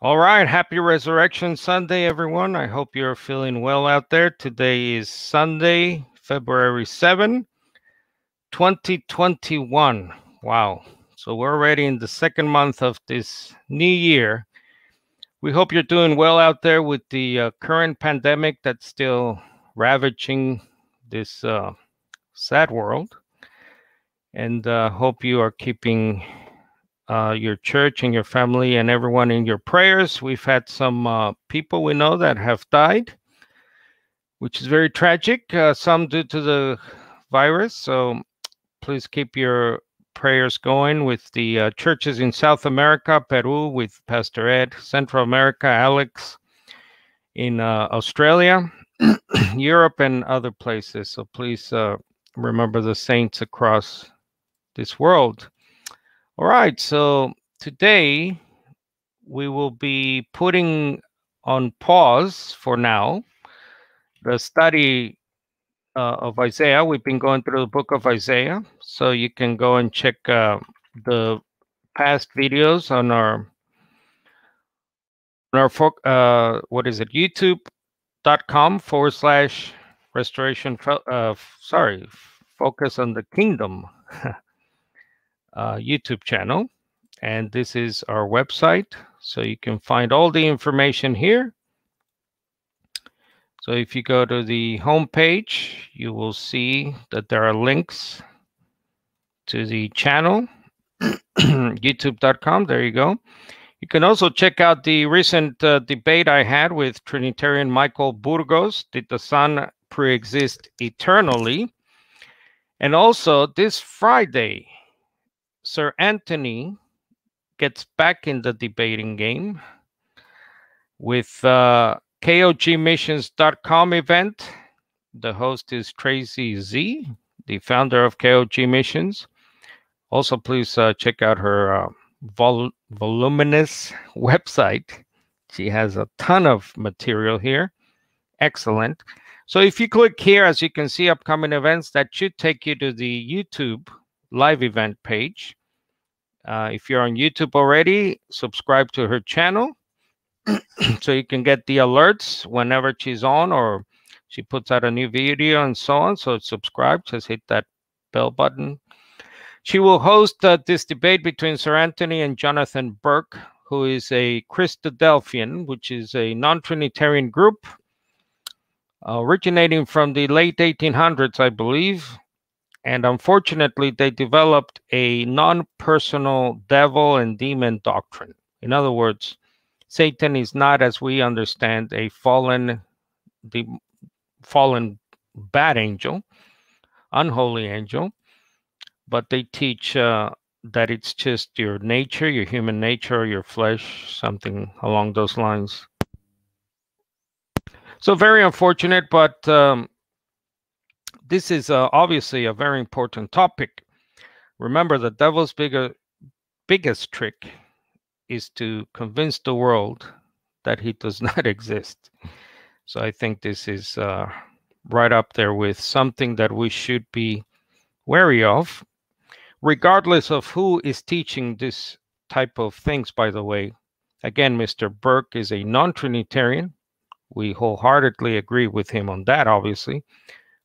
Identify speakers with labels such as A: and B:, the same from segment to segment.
A: All right. Happy Resurrection Sunday, everyone. I hope you're feeling well out there. Today is Sunday, February 7, 2021. Wow. So we're already in the second month of this new year. We hope you're doing well out there with the uh, current pandemic that's still ravaging this uh, sad world. And uh, hope you are keeping uh, your church and your family and everyone in your prayers. We've had some uh, people we know that have died, which is very tragic, uh, some due to the virus. So please keep your prayers going with the uh, churches in South America, Peru, with Pastor Ed, Central America, Alex, in uh, Australia, Europe, and other places. So please remember the saints across this world. All right, so today we will be putting on pause for now the study uh, of Isaiah. We've been going through the book of Isaiah, so you can go and check uh, the past videos on our on our uh, what is it youtube.com forward slash restoration uh, sorry focus on the kingdom YouTube channel. And this is our website. So you can find all the information here. So if you go to the home page, you will see that there are links to the channel, youtube.com. There you go. You can also check out the recent uh, debate I had with Trinitarian Michael Burgos. Did the Son pre-exist eternally? And also this Friday, Sir Anthony gets back in the debating game with uh, KOGmissions.com event. The host is Tracy Z, the founder of KOG Missions. Also, please uh, check out her uh, vol- voluminous website. She has a ton of material here. Excellent. So, if you click here, as you can see, upcoming events, that should take you to the YouTube live event page. Uh, if you're on YouTube already, subscribe to her channel so you can get the alerts whenever she's on or she puts out a new video and so on. So subscribe, just hit that bell button. She will host uh, this debate between Sir Anthony and Jonathan Burke, who is a Christadelphian, which is a non Trinitarian group originating from the late 1800s, I believe, and unfortunately, they developed a non personal devil and demon doctrine. In other words, Satan is not, as we understand, a fallen, the fallen bad angel, unholy angel, but they teach uh, that it's just your nature, your human nature, your flesh, something along those lines. So very unfortunate, but um, this is uh, obviously a very important topic. Remember, the devil's bigger, biggest trick is to convince the world that he does not exist. So I think this is uh, right up there with something that we should be wary of, regardless of who is teaching this type of things, by the way. Again, Mr. Burke is a non Trinitarian. We wholeheartedly agree with him on that, obviously.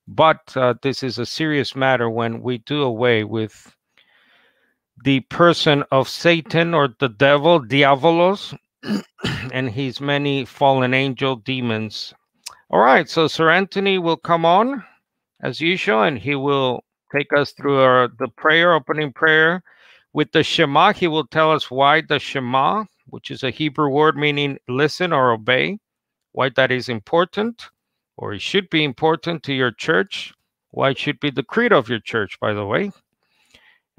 A: But uh, this is a serious matter when we do away with the person of Satan or the devil, diavolos, and his many fallen angel demons. All right, so Sir Anthony will come on as usual, and he will take us through our, the prayer, opening prayer. With the Shema, he will tell us why the Shema, which is a Hebrew word meaning listen or obey, why that is important or it should be important to your church. Why it should be the creed of your church, by the way.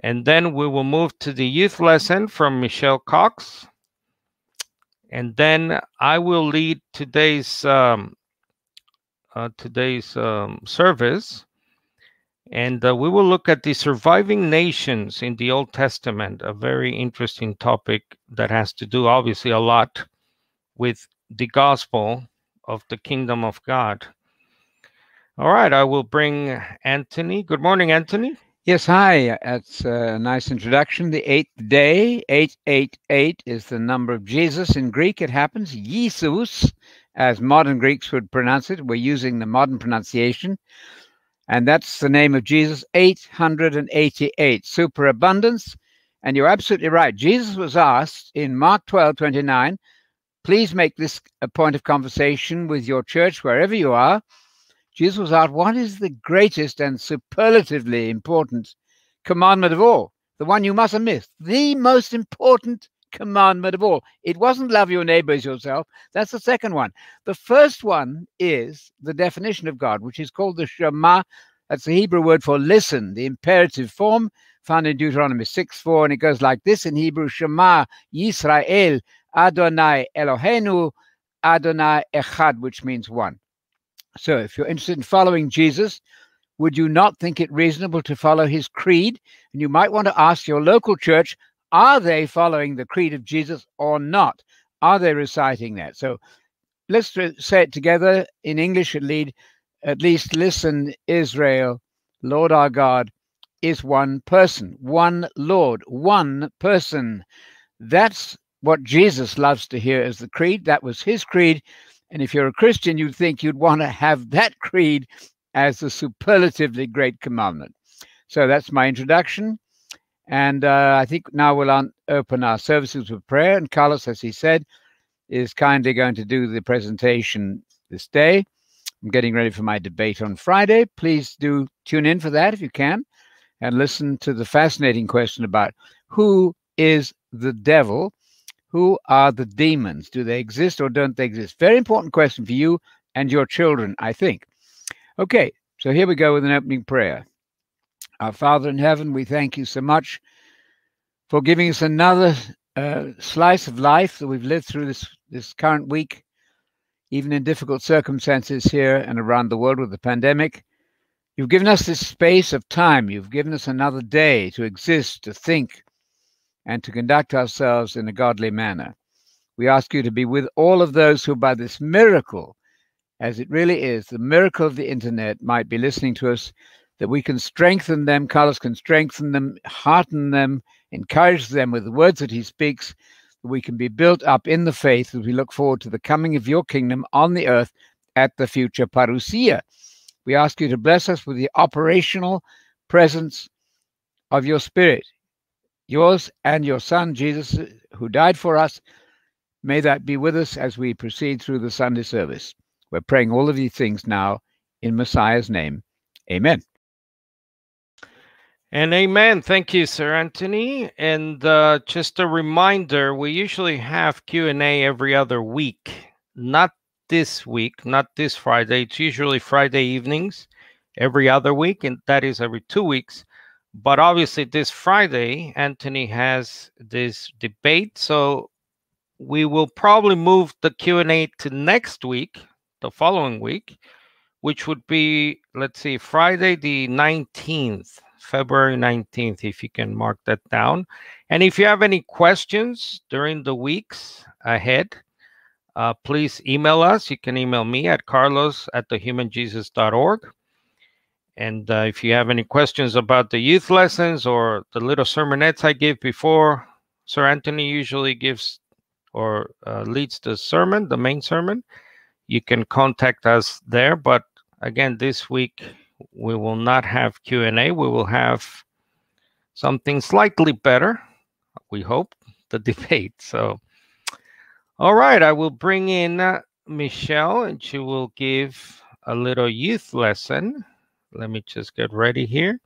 A: And then we will move to the youth lesson from Michelle Cox. And then I will lead today's um, uh, today's um, service, and uh, we will look at the surviving nations in the Old Testament. A very interesting topic that has to do, obviously, a lot with the gospel of the kingdom of God. All right, I will bring Anthony. Good morning, Anthony.
B: Yes, hi. That's a nice introduction. The eighth day, 888 is the number of Jesus. In Greek, it happens, Jesus, as modern Greeks would pronounce it. We're using the modern pronunciation. And that's the name of Jesus, 888, superabundance. And you're absolutely right. Jesus was asked in Mark 12, 29, please make this a point of conversation with your church wherever you are. Jesus was asked, What is the greatest and superlatively important commandment of all? The one you mustn't miss. The most important commandment of all. It wasn't love your neighbor as yourself. That's the second one. The first one is the definition of God, which is called the Shema. That's the Hebrew word for listen, the imperative form found in Deuteronomy 6 4. And it goes like this in Hebrew Shema Yisrael Adonai Eloheinu Adonai Echad, which means one. So, if you're interested in following Jesus, would you not think it reasonable to follow his creed? And you might want to ask your local church are they following the creed of Jesus or not? Are they reciting that? So, let's say it together in English at least. At least listen, Israel, Lord our God is one person, one Lord, one person. That's what Jesus loves to hear is the creed. That was his creed. And if you're a Christian, you'd think you'd want to have that creed as a superlatively great commandment. So that's my introduction. And uh, I think now we'll un- open our services with prayer. And Carlos, as he said, is kindly going to do the presentation this day. I'm getting ready for my debate on Friday. Please do tune in for that if you can and listen to the fascinating question about who is the devil who are the demons? Do they exist or don't they exist? Very important question for you and your children, I think. Okay, so here we go with an opening prayer. Our Father in heaven, we thank you so much for giving us another uh, slice of life that we've lived through this, this current week, even in difficult circumstances here and around the world with the pandemic. You've given us this space of time. You've given us another day to exist, to think, and to conduct ourselves in a godly manner. We ask you to be with all of those who, by this miracle, as it really is, the miracle of the internet, might be listening to us, that we can strengthen them, Carlos can strengthen them, hearten them, encourage them with the words that he speaks, that we can be built up in the faith as we look forward to the coming of your kingdom on the earth at the future parousia. We ask you to bless us with the operational presence of your spirit yours and your Son, Jesus, who died for us. May that be with us as we proceed through the Sunday service. We're praying all of these things now in Messiah's name. Amen.
A: And amen. Thank you, Sir Anthony. And uh, just a reminder, we usually have Q&A every other week. Not this week, not this Friday. It's usually Friday evenings every other week, and that is every two weeks but obviously this friday anthony has this debate so we will probably move the q&a to next week the following week which would be let's see friday the 19th february 19th if you can mark that down. And if you have any questions during the weeks ahead uh, please email us. You can email me at carlos at thehumanjesus.org and uh, if you have any questions about the youth lessons or the little sermonettes I give before, Sir Anthony usually gives or uh, leads the sermon, the main sermon, you can contact us there. But again, this week we will not have Q&A. We will have something slightly better, we hope, the debate. So, all right, I will bring in uh, Michelle and she will give a little youth lesson let me just get ready here.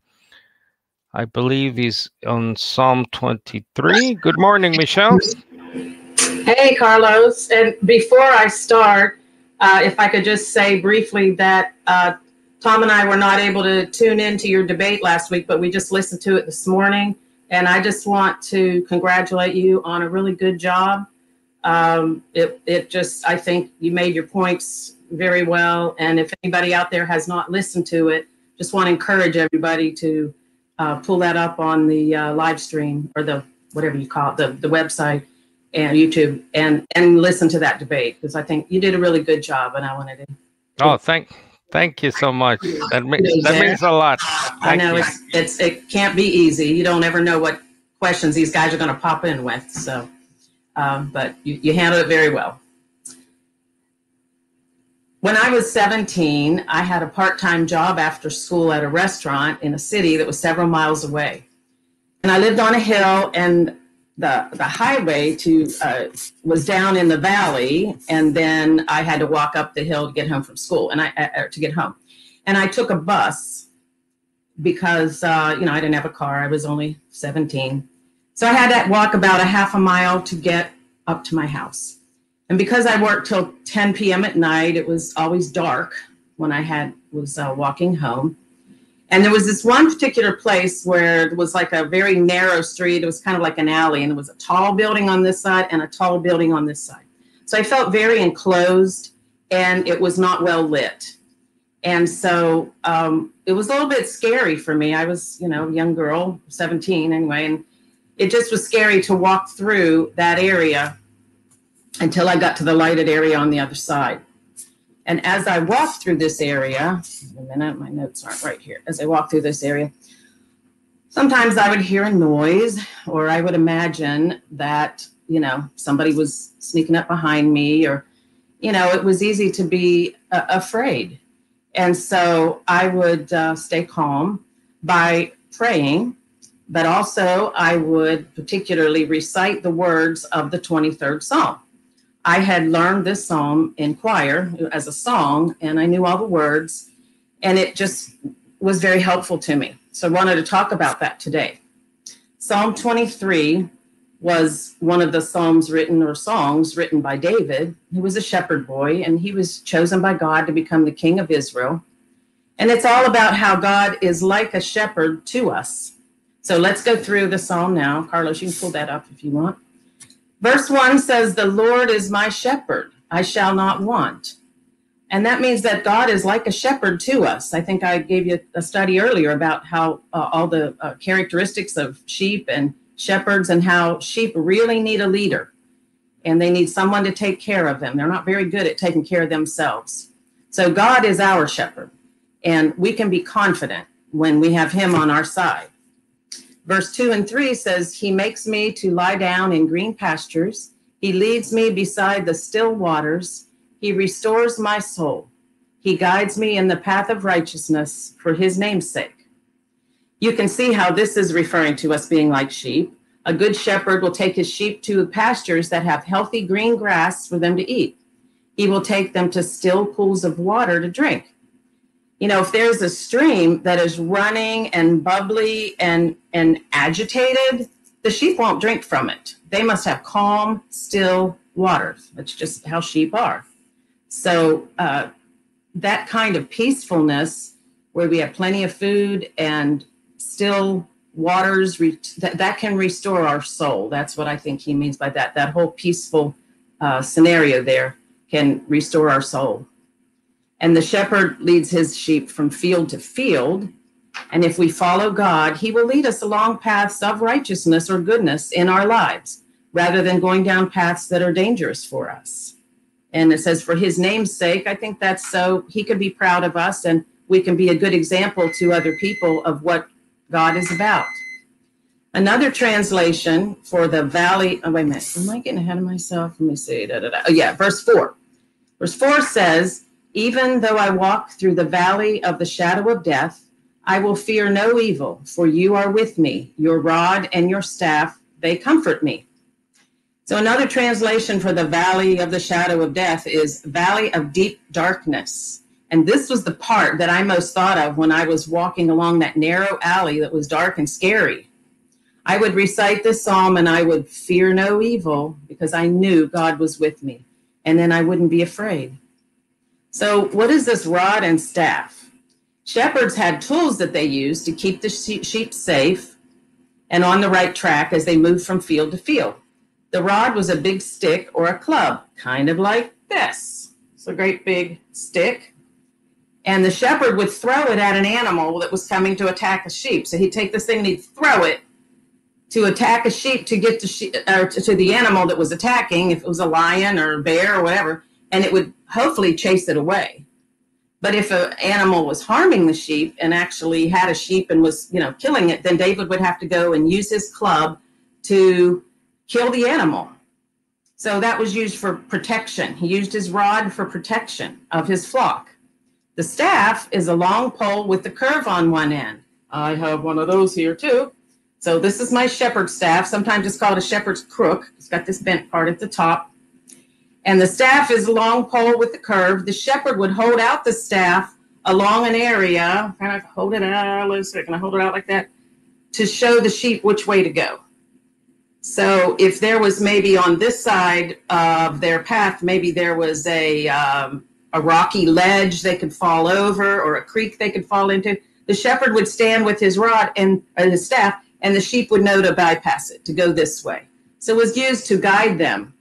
A: I believe he's on Psalm 23. Good morning, Michelle.
C: Hey, Carlos. And before I start, uh, if I could just say briefly that uh, Tom and I were not able to tune into your debate last week, but we just listened to it this morning. And I just want to congratulate you on a really good job. Um, it, it just, I think you made your points very well. And if anybody out there has not listened to it, just want to encourage everybody to uh, pull that up on the uh, live stream or the whatever you call it, the, the website and YouTube and and listen to that debate because I think you did a really good job and I wanted to.
A: Oh, thank Thank you so much. That, means that means a lot.
C: Thank I know it's it's it can't be easy. You don't ever know what questions these guys are going to pop in with. So, um, but you, you handled it very well. When I was 17, I had a part time job after school at a restaurant in a city that was several miles away. And I lived on a hill, and the, the highway to uh, was down in the valley, and then I had to walk up the hill to get home from school, and I uh, to get home. And I took a bus because uh, you know I didn't have a car. I was only 17, so I had to walk about a half a mile to get up to my house. And because I worked till 10 p.m. at night, it was always dark when I had was uh, walking home. And there was this one particular place where it was like a very narrow street. It was kind of like an alley, and it was a tall building on this side and a tall building on this side. So I felt very enclosed, and it was not well lit. And so um, it was a little bit scary for me. I was, you know, a young girl, 17 anyway, and it just was scary to walk through that area until I got to the lighted area on the other side. And as I walked through this area, a minute, my notes aren't right here. As I walked through this area, sometimes I would hear a noise, or I would imagine that, you know, somebody was sneaking up behind me, or, you know, it was easy to be uh, afraid. And so I would uh, stay calm by praying, but also I would particularly recite the words of the 23rd Psalm. I had learned this psalm in choir as a song, and I knew all the words, and it just was very helpful to me. So I wanted to talk about that today. Psalm 23 was one of the psalms written or songs written by David. He was a shepherd boy, and he was chosen by God to become the king of Israel. And it's all about how God is like a shepherd to us. So let's go through the psalm now. Carlos, you can pull that up if you want. Verse 1 says, The Lord is my shepherd, I shall not want. And that means that God is like a shepherd to us. I think I gave you a study earlier about how uh, all the uh, characteristics of sheep and shepherds and how sheep really need a leader and they need someone to take care of them. They're not very good at taking care of themselves. So God is our shepherd, and we can be confident when we have him on our side. Verse 2 and 3 says, He makes me to lie down in green pastures. He leads me beside the still waters. He restores my soul. He guides me in the path of righteousness for his name's sake. You can see how this is referring to us being like sheep. A good shepherd will take his sheep to pastures that have healthy green grass for them to eat. He will take them to still pools of water to drink you know if there's a stream that is running and bubbly and and agitated the sheep won't drink from it. They must have calm still waters that's just how sheep are. So uh, that kind of peacefulness where we have plenty of food and still waters re- that, that can restore our soul. That's what i think he means by that. That whole peaceful uh, scenario there can restore our soul and the shepherd leads his sheep from field to field. And if we follow God, he will lead us along paths of righteousness or goodness in our lives rather than going down paths that are dangerous for us. And it says, for his name's sake, I think that's so he can be proud of us and we can be a good example to other people of what God is about. Another translation for the valley. Oh, wait a minute. Am I getting ahead of myself? Let me see. Da, da, da. Oh, yeah. Verse four. Verse four says, even though I walk through the valley of the shadow of death, I will fear no evil, for you are with me. Your rod and your staff, they comfort me. So, another translation for the valley of the shadow of death is valley of deep darkness. And this was the part that I most thought of when I was walking along that narrow alley that was dark and scary. I would recite this psalm and I would fear no evil because I knew God was with me. And then I wouldn't be afraid. So, what is this rod and staff? Shepherds had tools that they used to keep the sheep safe and on the right track as they moved from field to field. The rod was a big stick or a club, kind of like this. It's a great big stick. And the shepherd would throw it at an animal that was coming to attack a sheep. So he'd take this thing and he'd throw it to attack a sheep to get the sheep, or to, to the animal that was attacking, if it was a lion or a bear or whatever and it would hopefully chase it away. But if an animal was harming the sheep and actually had a sheep and was, you know, killing it, then David would have to go and use his club to kill the animal. So that was used for protection. He used his rod for protection of his flock. The staff is a long pole with the curve on one end. I have one of those here too. So this is my shepherd's staff. Sometimes it's called a shepherd's crook. It's got this bent part at the top. And the staff is a long pole with the curve. The shepherd would hold out the staff along an area. Kind of hold it out. Let's see. Can I hold it out like that? To show the sheep which way to go. So if there was maybe on this side of their path, maybe there was a um, a rocky ledge they could fall over or a creek they could fall into. The shepherd would stand with his rod and his staff, and the sheep would know to bypass it, to go this way. So it was used to guide them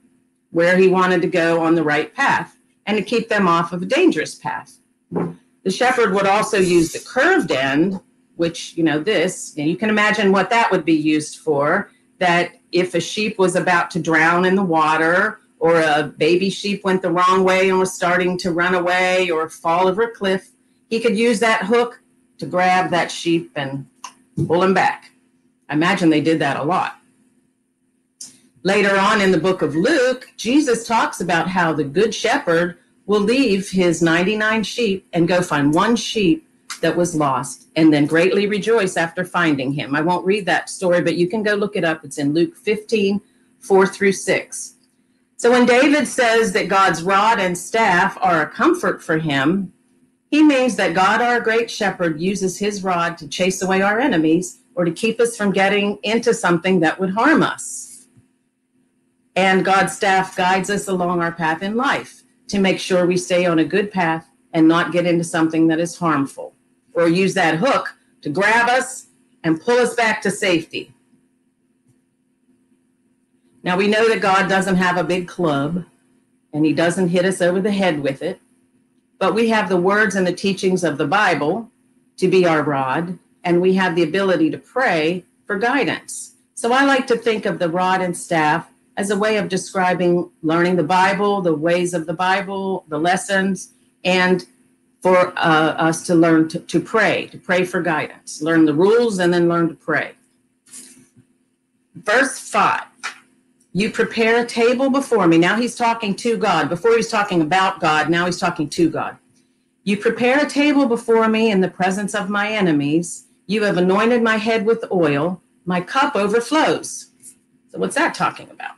C: where he wanted to go on the right path and to keep them off of a dangerous path. The shepherd would also use the curved end, which, you know, this, you can imagine what that would be used for. That if a sheep was about to drown in the water, or a baby sheep went the wrong way and was starting to run away or fall over a cliff, he could use that hook to grab that sheep and pull him back. I imagine they did that a lot. Later on in the book of Luke, Jesus talks about how the good shepherd will leave his 99 sheep and go find one sheep that was lost and then greatly rejoice after finding him. I won't read that story, but you can go look it up. It's in Luke 15, 4 through 6. So when David says that God's rod and staff are a comfort for him, he means that God, our great shepherd, uses his rod to chase away our enemies or to keep us from getting into something that would harm us. And God's staff guides us along our path in life to make sure we stay on a good path and not get into something that is harmful or use that hook to grab us and pull us back to safety. Now we know that God doesn't have a big club and he doesn't hit us over the head with it, but we have the words and the teachings of the Bible to be our rod, and we have the ability to pray for guidance. So I like to think of the rod and staff as a way of describing learning the Bible, the ways of the Bible, the lessons, and for uh, us to learn to, to pray, to pray for guidance, learn the rules, and then learn to pray. Verse 5 you prepare a table before me. Now he's talking to God. Before he was talking about God, now he's talking to God. You prepare a table before me in the presence of my enemies. You have anointed my head with oil. My cup overflows. So, what's that talking about?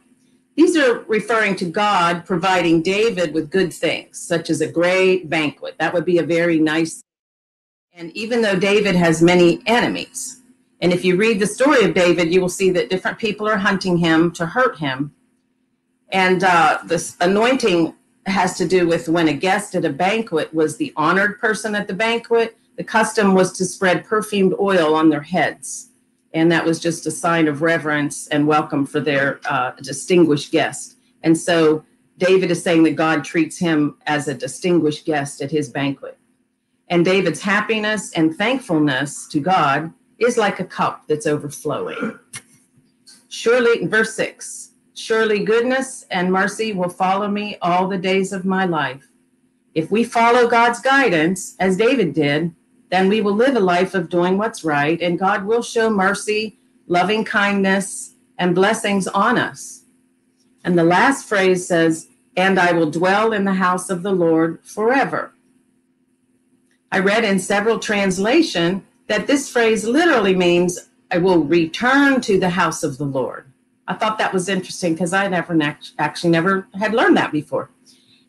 C: These are referring to God providing David with good things, such as a great banquet. That would be a very nice. And even though David has many enemies, and if you read the story of David, you will see that different people are hunting him to hurt him. And uh, this anointing has to do with when a guest at a banquet was the honored person at the banquet, the custom was to spread perfumed oil on their heads. And that was just a sign of reverence and welcome for their uh, distinguished guest. And so David is saying that God treats him as a distinguished guest at his banquet. And David's happiness and thankfulness to God is like a cup that's overflowing. Surely, verse 6 Surely goodness and mercy will follow me all the days of my life. If we follow God's guidance, as David did, then we will live a life of doing what's right, and God will show mercy, loving kindness, and blessings on us. And the last phrase says, And I will dwell in the house of the Lord forever. I read in several translation that this phrase literally means I will return to the house of the Lord. I thought that was interesting because I never actually never had learned that before.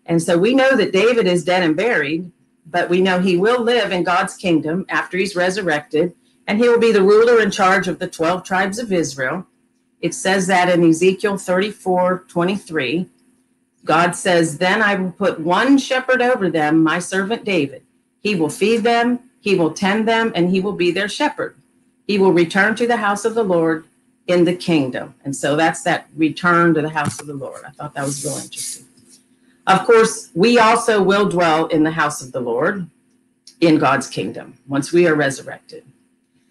C: And so we know that David is dead and buried, but we know he will live in God's kingdom after he's resurrected, and he will be the ruler in charge of the 12 tribes of Israel. It says that in Ezekiel 34 23. God says, Then I will put one shepherd over them, my servant David. He will feed them he will tend them and he will be their shepherd. He will return to the house of the Lord in the kingdom. And so that's that return to the house of the Lord. I thought that was real interesting. Of course, we also will dwell in the house of the Lord in God's kingdom once we are resurrected.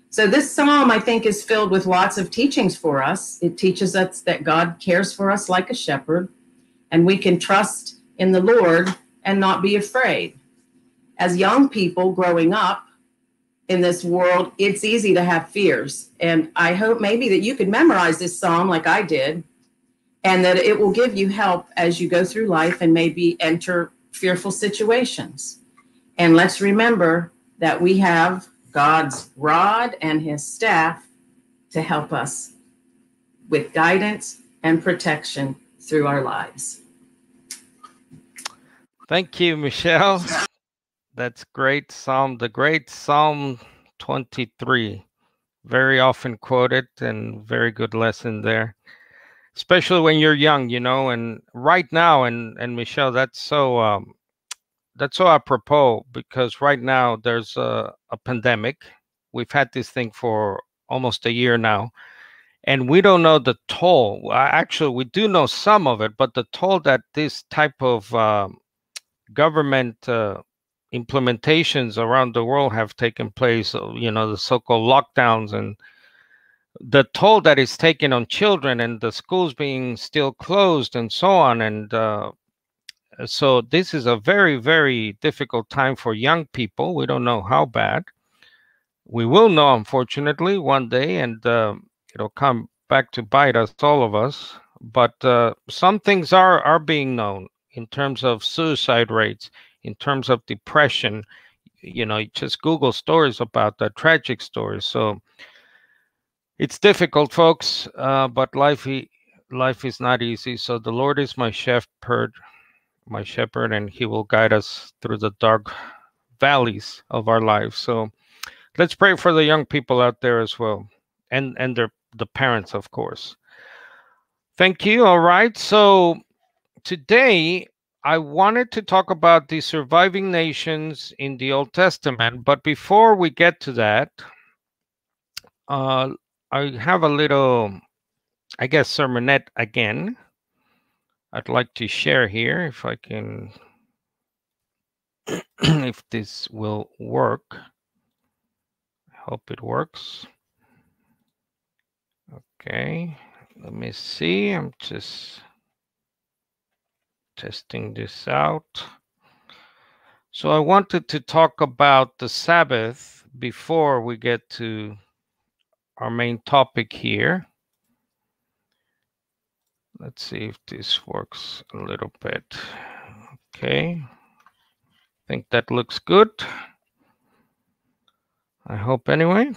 C: So, this psalm, I think, is filled with lots of teachings for us. It teaches us that God cares for us like a shepherd, and we can trust in the Lord and not be afraid. as young people growing up in this world, it's easy to have fears. And I hope maybe that you could memorize this psalm like I did, and that it will give you help as you go through life and maybe enter fearful situations. And let's remember that we have God's rod and his staff to help us with guidance and protection through our lives.
A: Thank you, Michelle. That's great. Psalm, the great Psalm 23. Very often quoted and very good lesson there. Especially when you're young, you know, and right now, and and Michelle, that's so um that's so apropos because right now there's a, a pandemic. We've had this thing for almost a year now and we don't know the toll. Actually, we do know some of it, but the toll that this type of um, government uh, implementations around the world have taken place, uh, you know, the so-called lockdowns and the toll that is taken on children and the schools being still closed and so on. And uh, so this is a very, very difficult time for young people. We don't know how bad. We will know, unfortunately, one day, and uh, it'll come back to bite us, all of us. But uh, some things are are being known in terms of suicide rates, in terms of depression. You know, just Google stories about the tragic stories. So it's difficult, folks. Uh, but life, life is not easy. So the Lord is my shepherd, my shepherd, and He will guide us through the dark valleys of our lives. So let's pray for the young people out there as well, and and their the parents, of course. Thank you. All right. So today I wanted to talk about the surviving nations in the Old Testament. But before we get to that, uh, I have a little, I guess, sermonette again. I'd like to share here if I can, if this will work. I hope it works. Okay, let me see. I'm just testing this out. So I wanted to talk about the Sabbath before we get to our main topic here. Let's see if this works a little bit. Okay. I think that looks good. I hope anyway.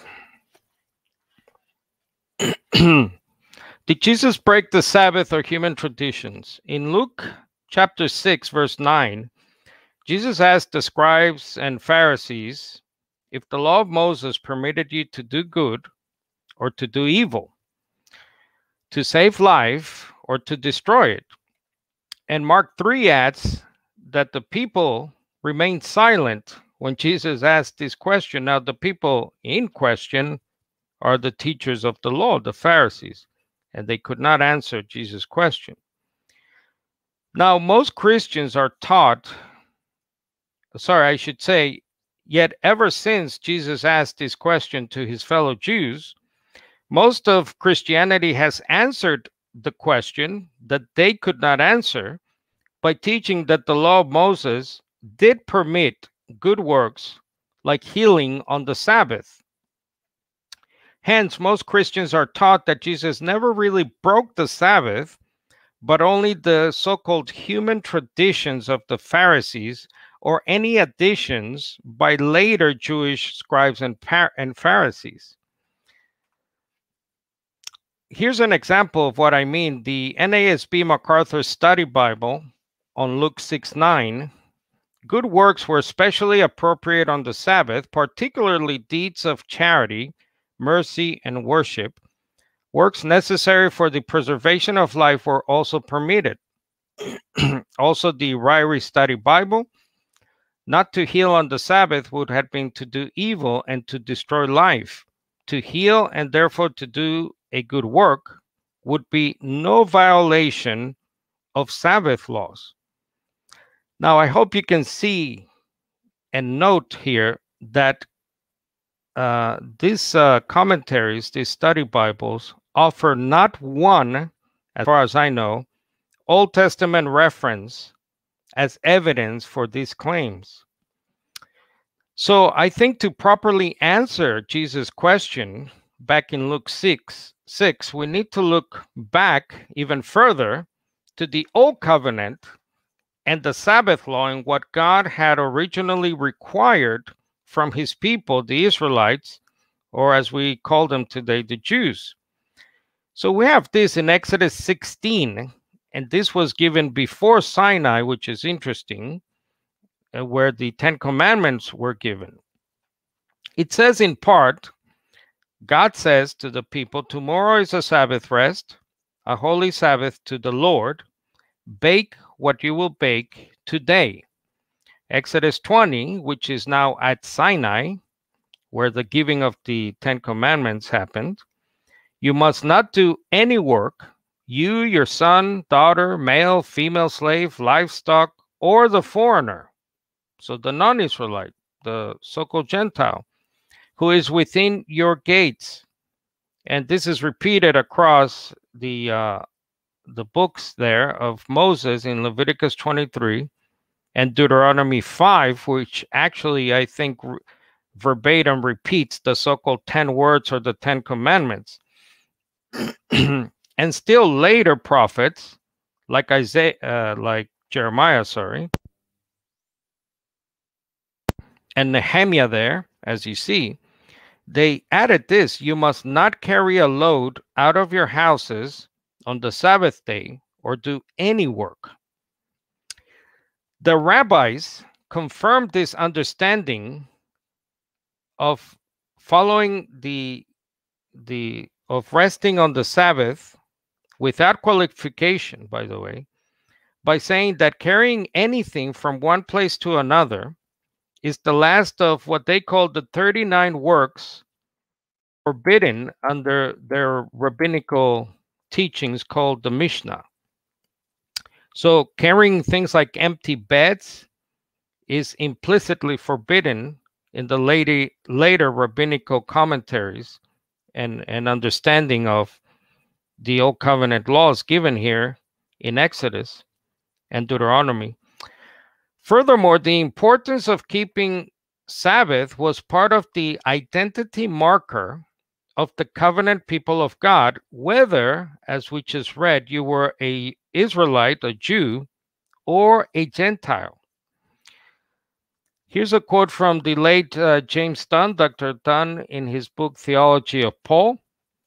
A: Did Jesus break the Sabbath or human traditions? In Luke chapter 6, verse 9, Jesus asked the scribes and Pharisees if the law of Moses permitted you to do good or to do evil, to save life or to destroy it. And Mark 3 adds that the people remained silent when Jesus asked this question. Now, the people in question are the teachers of the law, the Pharisees, and they could not answer Jesus' question. Now, most Christians are taught, sorry, I should say, yet ever since Jesus asked this question to his fellow Jews, most of Christianity has answered the question that they could not answer by teaching that the law of Moses did permit good works like healing on the Sabbath Hence, most Christians are taught that Jesus never really broke the Sabbath, but only the so called human traditions of the Pharisees or any additions by later Jewish scribes and, and Pharisees. Here's an example of what I mean. The NASB MacArthur Study Bible on Luke 6 9 Good works were especially appropriate on the Sabbath, particularly deeds of charity mercy, and worship, works necessary for the preservation of life were also permitted. also, the Ryrie Study Bible, not to heal on the Sabbath would have been to do evil and to destroy life. To heal and therefore to do a good work would be no violation of Sabbath laws. Now, I hope you can see and note here that uh, these uh, commentaries, these study Bibles, offer not one, as far as I know, Old Testament reference as evidence for these claims. So I think to properly answer Jesus' question back in Luke 6, 6, we need to look back even further to the Old Covenant and the Sabbath law and what God had originally required from his people, the Israelites, or as we call them today, the Jews. So we have this in Exodus 16, and this was given before Sinai, which is interesting, uh, where the Ten Commandments were given. It says in part, God says to the people, Tomorrow is a Sabbath rest, a holy Sabbath to the Lord. Bake what you will bake today. Exodus 20, which is now at Sinai, where the giving of the Ten Commandments happened, you must not do any work, you, your son, daughter, male, female slave, livestock, or the foreigner. So the non Israelite, the so called Gentile, who is within your gates. And this is repeated across the uh, the books there of Moses in Leviticus 23 and Deuteronomy 5, which actually I think verbatim repeats the so-called 10 words or the 10 commandments. and still later prophets like Isaiah uh, like Jeremiah, sorry, and Nehemiah there, as you see, they added this, you must not carry a load out of your houses on the Sabbath day or do any work. The rabbis confirmed this understanding of following the the of resting on the Sabbath without qualification, by the way, by saying that carrying anything from one place to another is the last of what they call the 39 works forbidden under their rabbinical teachings called the Mishnah. So carrying things like empty beds is implicitly forbidden in the later, later rabbinical commentaries and, and understanding of the Old Covenant laws given here in Exodus and Deuteronomy. Furthermore, the importance of keeping Sabbath was part of the identity marker of the covenant people of God, whether, as we just read, you were a Israelite, a Jew, or a Gentile. Here's a quote from the late uh, James Dunn, Dr. Dunn, in his book Theology of Paul.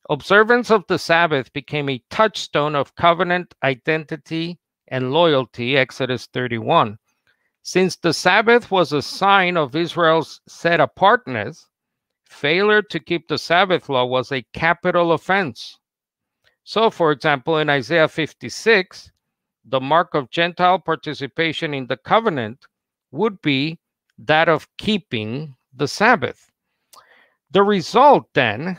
A: Observance of the Sabbath became a touchstone of covenant identity and loyalty, Exodus 31. Since the Sabbath was a sign of Israel's set apartness, failure to keep the Sabbath law was a capital offense. So, for example, in Isaiah 56, the mark of Gentile participation in the covenant would be that of keeping the Sabbath. The result, then,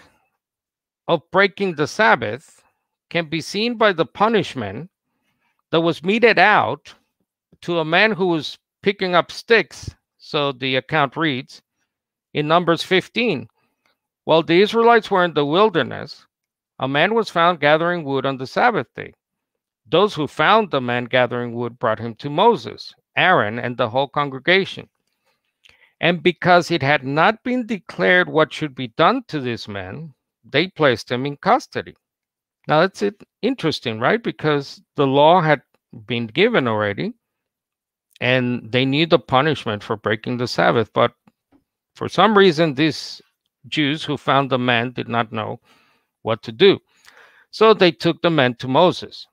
A: of breaking the Sabbath can be seen by the punishment that was meted out to a man who was picking up sticks, so the account reads, in Numbers 15. While the Israelites were in the wilderness, a man was found gathering wood on the Sabbath day. Those who found the man gathering wood brought him to Moses, Aaron, and the whole congregation. And because it had not been declared what should be done to this man, they placed him in custody. Now that's interesting, right? Because the law had been given already, and they need the punishment for breaking the Sabbath. But for some reason, these Jews who found the man did not know what to do. So they took the man to Moses.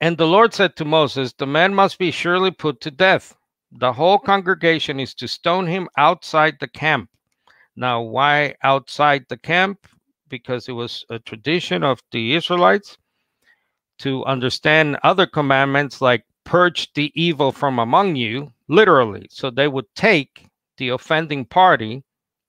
A: And the Lord said to Moses, The man must be surely put to death. The whole congregation is to stone him outside the camp. Now, why outside the camp? Because it was a tradition of the Israelites to understand other commandments like purge the evil from among you, literally. So they would take the offending party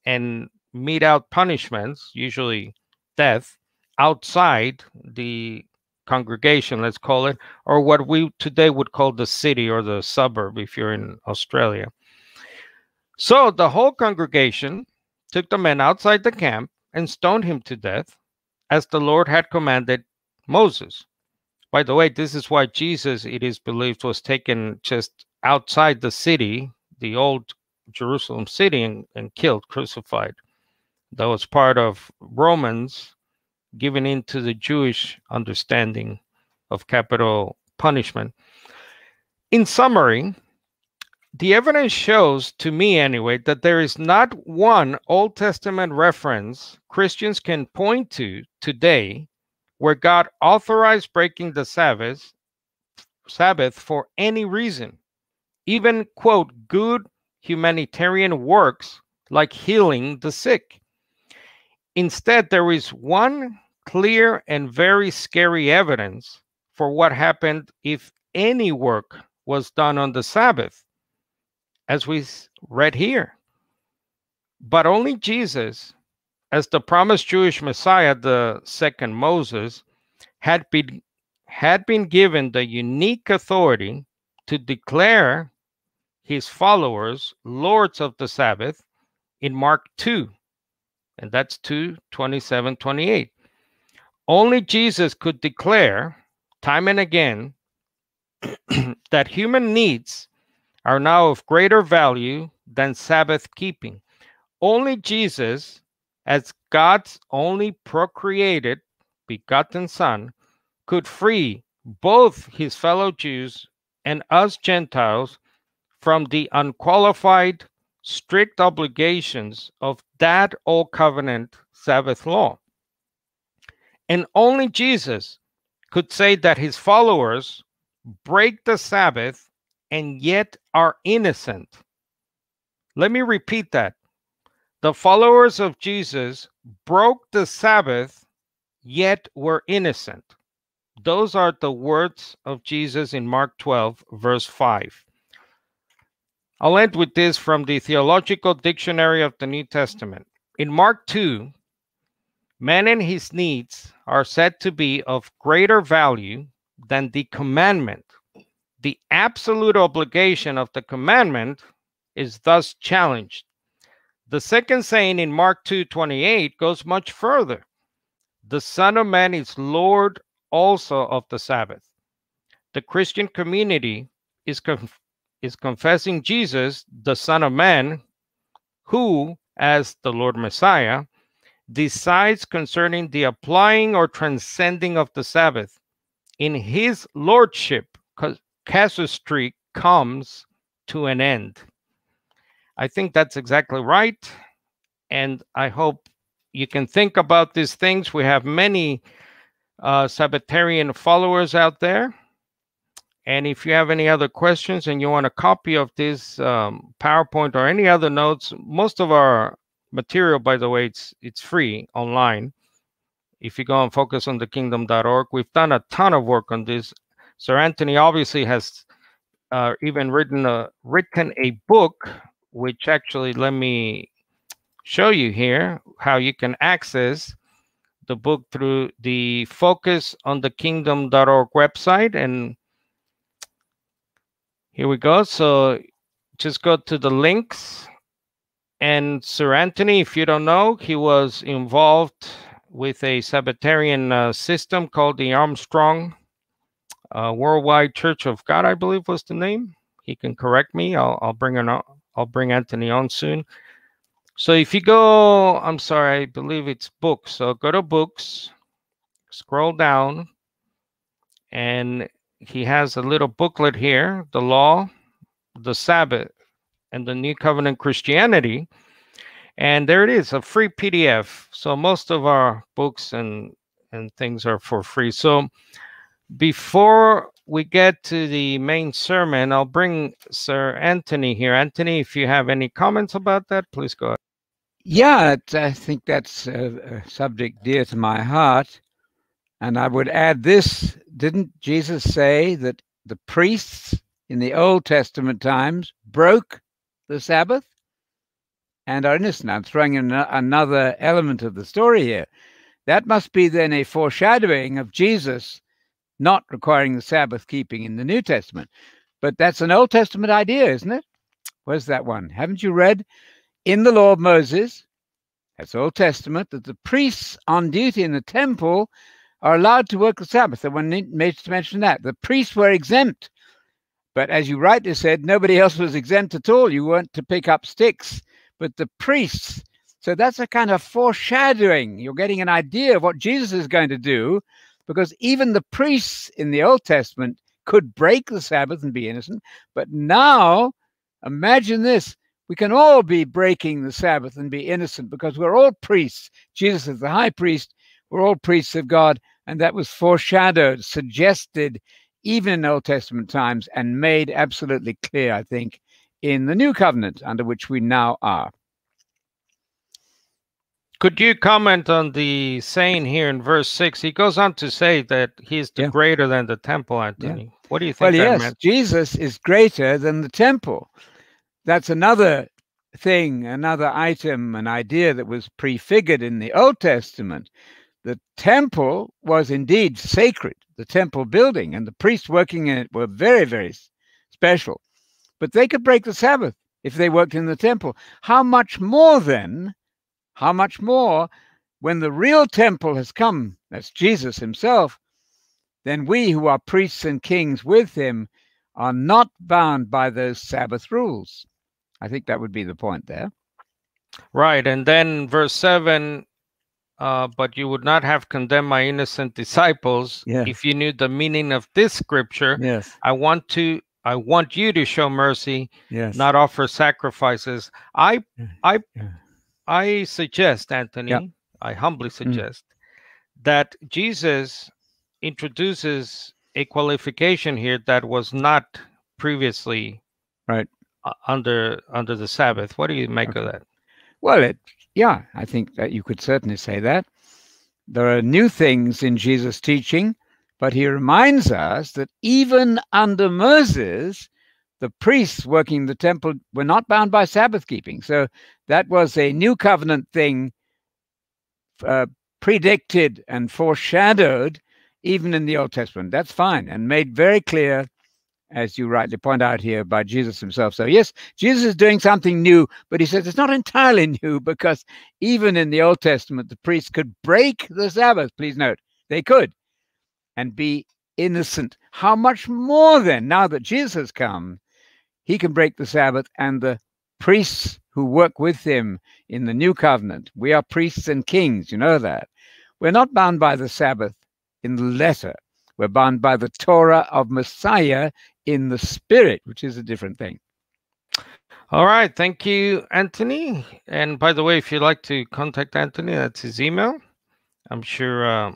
A: and mete out punishments, usually death, outside the congregation, let's call it, or what we today would call the city or the suburb if you're in Australia. So the whole congregation took the man outside the camp and stoned him to death, as the Lord had commanded Moses. By the way, this is why Jesus, it is believed, was taken just outside the city, the old Jerusalem city and, and killed, crucified. That was part of Romans giving into the Jewish understanding of capital punishment. In summary, the evidence shows, to me anyway, that there is not one Old Testament reference Christians can point to today where God authorized breaking the Sabbath, Sabbath for any reason, even quote good humanitarian works like healing the sick. Instead, there is one clear and very scary evidence for what happened if any work was done on the Sabbath, as we read here. But only Jesus, as the promised Jewish Messiah, the second Moses, had been, had been given the unique authority to declare his followers lords of the Sabbath in Mark 2, and that's 2 27 28. Only Jesus could declare time and again that human needs are now of greater value than Sabbath keeping. Only Jesus, as God's only procreated, begotten Son, could free both his fellow Jews and us Gentiles from the unqualified, strict obligations of that old covenant Sabbath law. And only Jesus could say that his followers break the Sabbath and yet are innocent. Let me repeat that. The followers of Jesus broke the Sabbath, yet were innocent. Those are the words of Jesus in Mark 12, verse 5. I'll end with this from the Theological Dictionary of the New Testament. In Mark 2, man and his needs are said to be of greater value than the commandment. The absolute obligation of the commandment is thus challenged. The second saying in Mark 2:28 goes much further. The Son of Man is Lord also of the Sabbath. The Christian community is conf- is confessing Jesus, the Son of Man, who, as the Lord Messiah, decides concerning the applying or transcending of the Sabbath. In his lordship, casuistry comes to an end. I think that's exactly right. And I hope you can think about these things. We have many uh, Sabbatarian followers out there. And if you have any other questions and you want a copy of this um, PowerPoint or any other notes, most of our material, by the way, it's it's free online. If you go and focus on thekingdom.org, we've done a ton of work on this. Sir Anthony obviously has uh, even written a written a book, which actually let me show you here how you can access the book through the focus on the kingdom.org website and here we go. So just go to the links. And Sir Anthony, if you don't know, he was involved with a Sabbatarian uh, system called the Armstrong uh, Worldwide Church of God, I believe was the name. He can correct me. I'll, I'll bring it on. I'll bring Anthony on soon. So if you go, I'm sorry, I believe it's books. So go to books, scroll down, and he has a little booklet here the law, the Sabbath, and the New Covenant Christianity. And there it is, a free PDF. So most of our books and, and things are for free. So before we get to the main sermon, I'll bring Sir Anthony here. Anthony, if you have any comments about that, please go ahead.
B: Yeah, I think that's a, a subject dear to my heart. And I would add this didn't Jesus say that the priests in the Old Testament times broke the Sabbath and are innocent? I'm throwing in another element of the story here. That must be then a foreshadowing of Jesus not requiring the Sabbath keeping in the New Testament. But that's an Old Testament idea, isn't it? Where's that one? Haven't you read in the law of Moses? That's Old Testament that the priests on duty in the temple are allowed to work the Sabbath. I want to mention that. The priests were exempt. But as you rightly said, nobody else was exempt at all. You weren't to pick up sticks, but the priests. So that's a kind of foreshadowing. You're getting an idea of what Jesus is going to do, because even the priests in the Old Testament could break the Sabbath and be innocent. But now, imagine this we can all be breaking the Sabbath and be innocent because we're all priests. Jesus is the high priest. We're all priests of God. And that was foreshadowed, suggested even in Old Testament times, and made absolutely clear, I think, in the new covenant under which we now are.
A: Could you comment on the saying here in verse six? He goes on to say that he's the
B: Yeah.
A: greater than the temple, Anthony.
B: Yeah.
A: What do you think
B: Well,
A: that
B: yes,
A: meant?
B: Jesus is greater than the temple. That's another thing, another item, an idea that was prefigured in the Old Testament. The temple was indeed sacred, the temple building, and the priests working in it were very, very special. But they could break the Sabbath if they worked in the temple. How much more then? How much more when the real temple has come? That's Jesus himself then we who are priests and kings with him are not bound by those Sabbath rules. I think that would be the point there.
A: Right. And then verse 7 uh, but you would not have condemned my innocent disciples
B: Yeah.
A: if you knew the meaning of this scripture.
B: Yes.
A: I want to I want you to show mercy,
B: Yes.
A: not offer sacrifices. I I
B: Yeah.
A: I suggest, Anthony, yeah. I humbly
B: Mm.
A: suggest that Jesus introduces a qualification here that was not previously
B: Right.
A: uh, under under the Sabbath. What do you make of that?
B: Well, it, yeah, I think that you could certainly say that. There are new things in Jesus' teaching, but he reminds us that even under Moses, the priests working in the temple were not bound by Sabbath keeping. So that was a new covenant thing uh, predicted and foreshadowed even in the Old Testament. That's fine and made very clear, as you rightly point out here, by Jesus himself. So, yes, Jesus is doing something new, but he says it's not entirely new because even in the Old Testament, the priests could break the Sabbath. Please note, they could and be innocent. How much more then, now that Jesus has come, he can break the Sabbath and the priests who work with him in the new covenant. We are priests and kings, you know that. We're not bound by the Sabbath in the letter. We're bound by the Torah of Messiah in the spirit, which is a different thing.
A: All right, thank you, Anthony. And by the way, if you'd like to contact Anthony, that's his email. I'm sure uh,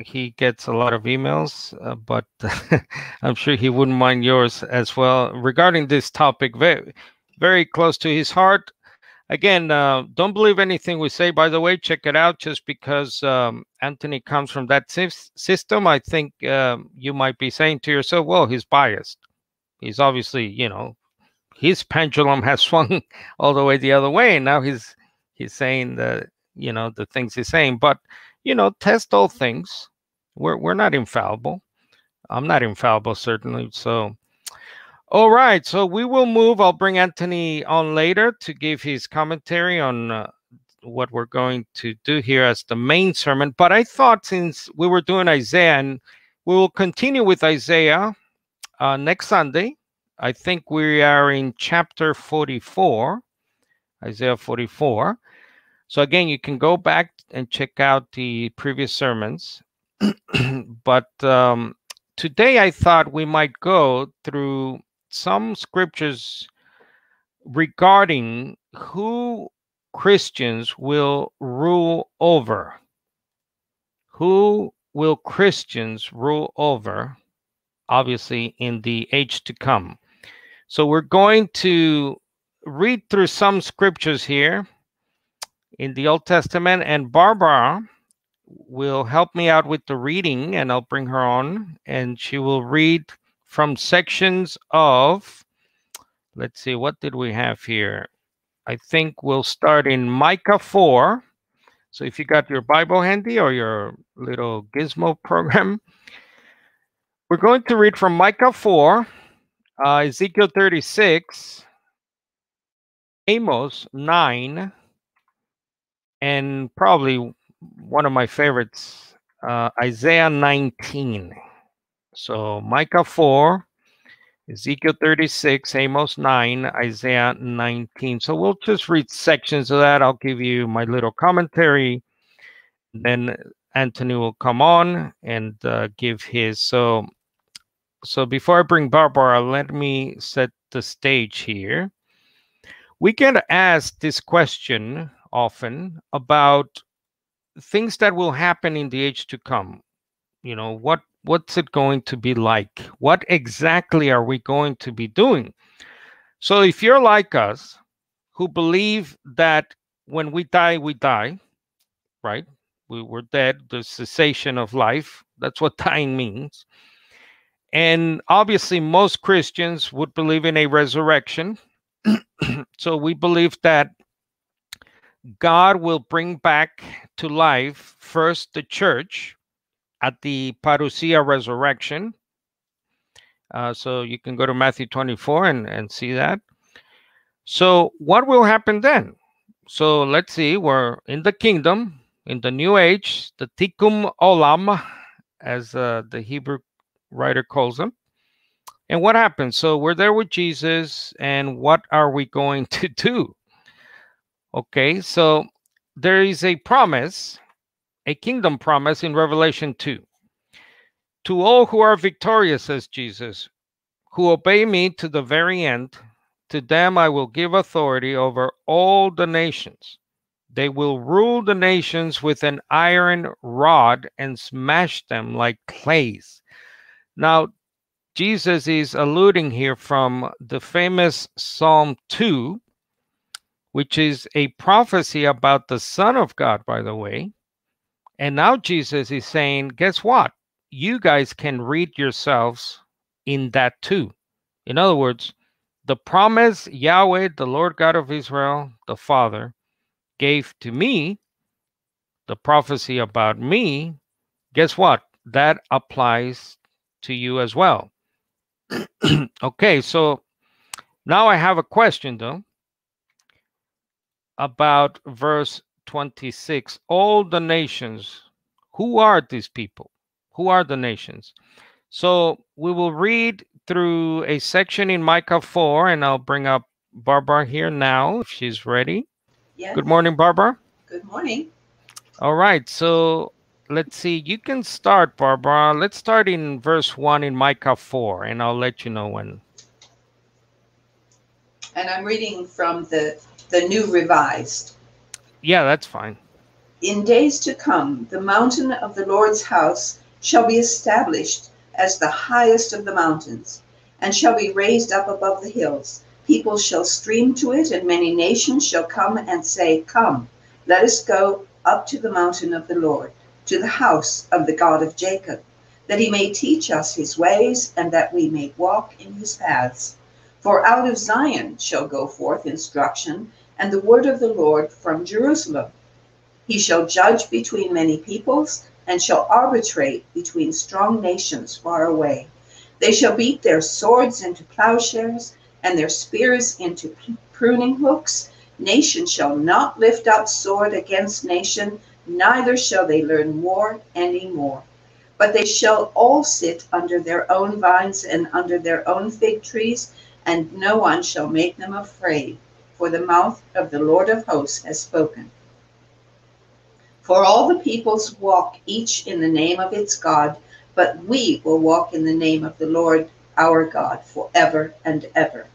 A: he gets a lot of emails, uh, but I'm sure he wouldn't mind yours as well regarding this topic. Very, very close to his heart. Again, uh, don't believe anything we say. By the way, check it out. Just because um, Anthony comes from that sys- system, I think um, you might be saying to yourself, "Well, he's biased. He's obviously, you know, his pendulum has swung all the way the other way and now he's he's saying the you know the things he's saying but you know test all things. We're we're not infallible. I'm not infallible certainly so. All right so we will move. I'll bring anthony on later to give his commentary on uh, what we're going to do here as the main sermon but i thought since we were doing isaiah and we will continue with isaiah uh, next sunday. I think we are in chapter 44, Isaiah 44. So again, you can go back and check out the previous sermons. but um, today I thought we might go through some scriptures regarding who Christians will rule over. Who will Christians rule over? Obviously, in the age to come. So we're going to read through some scriptures here in the Old Testament, and Barbara will help me out with the reading, and I'll bring her on, and she will read from sections of, let's see, what did we have here? I think we'll start in Micah 4. So if you got your Bible handy or your little gizmo program, we're going to read from Micah 4 uh, Ezekiel 36, Amos 9, and probably one of my favorites, uh, Isaiah 19. So Micah 4, Ezekiel 36, Amos 9, Isaiah 19. So we'll just read sections of that. I'll give you my little commentary. Then Anthony will come on and uh, give his. So, so before I bring Barbara, let me set the stage here. We get ask this question often about things that will happen in the age to come. You know, what what's it going to be like? What exactly are we going to be doing? So if you're like us, who believe that when we die, we die, right? We were dead, the cessation of life. That's what dying means. And obviously, most Christians would believe in a resurrection. so we believe that God will bring back to life first the church at the parousia resurrection. Uh, so you can go to Matthew 24 and, and see that. So what will happen then? So let's see, we're in the kingdom, in the new age, the tikkun olam, as uh, the Hebrew writer calls them. And what happens? So we're there with Jesus, and what are we going to do? Okay, so there is a promise, a kingdom promise in Revelation 2. To all who are victorious, says Jesus, who obey me to the very end, to them I will give authority over all the nations. They will rule the nations with an iron rod and smash them like clays. Now, Jesus is alluding here from the famous Psalm 2, which is a prophecy about the Son of God, by the way. And now Jesus is saying, guess what? You guys can read yourselves in that too. In other words, the promise Yahweh, the Lord God of Israel, the Father, gave to me, the prophecy about me, guess what? That applies to you as well. okay, so now I have a question though about verse 26 all the nations who are these people? Who are the nations? So we will read through a section in micah 4 and i'll bring up barbara here now if she's ready.
D: Yes.
A: good morning barbara.
D: Good morning.
A: all right so let's see. You can start barbara. Let's start in verse 1 in micah 4 and i'll let you know when.
D: And I'm reading from the, the New Revised.
A: yeah that's fine
D: In days to come, the mountain of the Lord's house shall be established as the highest of the mountains, and shall be raised up above the hills. People shall stream to it, and many nations shall come and say, Come, let us go up to the mountain of the Lord, to the house of the God of Jacob, that he may teach us his ways, and that we may walk in his paths. For out of Zion shall go forth instruction, and the word of the Lord from Jerusalem. He shall judge between many peoples, and shall arbitrate between strong nations far away. They shall beat their swords into plowshares, and their spears into pruning hooks. Nation shall not lift up sword against nation, neither shall they learn war any more. But they shall all sit under their own vines and under their own fig trees, and no one shall make them afraid, for the mouth of the Lord of hosts has spoken. For all the peoples walk each in the name of its God, but we will walk in the name of the Lord our God forever and ever.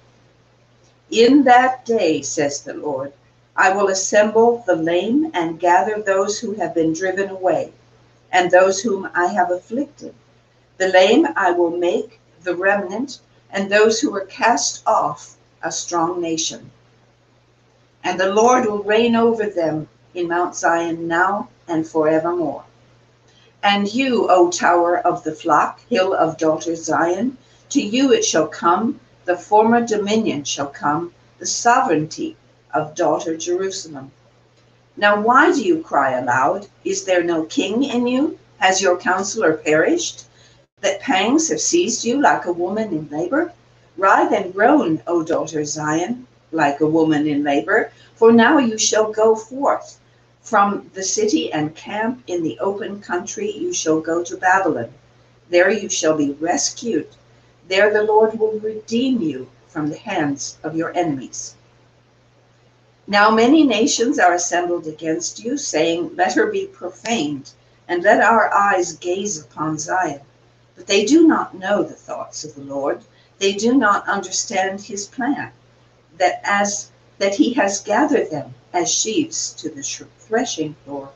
D: In that day, says the Lord, I will assemble the lame and gather those who have been driven away, and those whom I have afflicted. The lame I will make the remnant, and those who are cast off a strong nation. And the Lord will reign over them in Mount Zion now and forevermore. And you, O tower of the flock, hill of daughter Zion, to you it shall come, the former dominion shall come, the sovereignty of daughter Jerusalem. Now why do you cry aloud? Is there no king in you? Has your counselor perished? That pangs have seized you like a woman in labor? Writhe and groan, O daughter Zion, like a woman in labor, for now you shall go forth. From the city and camp in the open country you shall go to Babylon. There you shall be rescued. There the Lord will redeem you from the hands of your enemies. Now many nations are assembled against you, saying, Let her be profaned, and let our eyes gaze upon Zion. But they do not know the thoughts of the Lord. They do not understand his plan, that as that he has gathered them as sheaves to the threshing floor.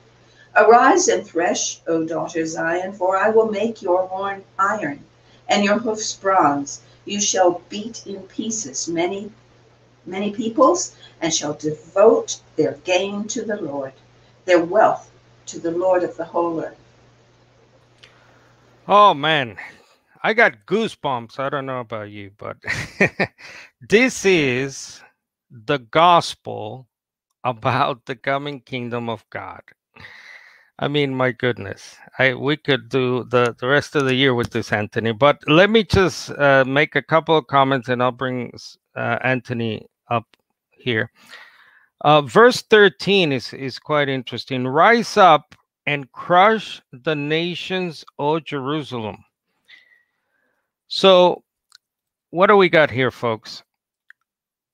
D: Arise and thresh, O daughter Zion, for I will make your horn iron, and your hoofs bronze. You shall beat in pieces many many peoples, and shall devote their gain to the Lord, their wealth to the Lord of the whole earth.
A: Oh man, I got goosebumps. I don't know about you, but this is the gospel about the coming kingdom of God. I mean, my goodness, I we could do the the rest of the year with this, Anthony. But let me just uh, make a couple of comments, and I'll bring uh, Anthony up here. Uh, verse 13 is, is quite interesting. Rise up and crush the nations, O Jerusalem. So, what do we got here, folks?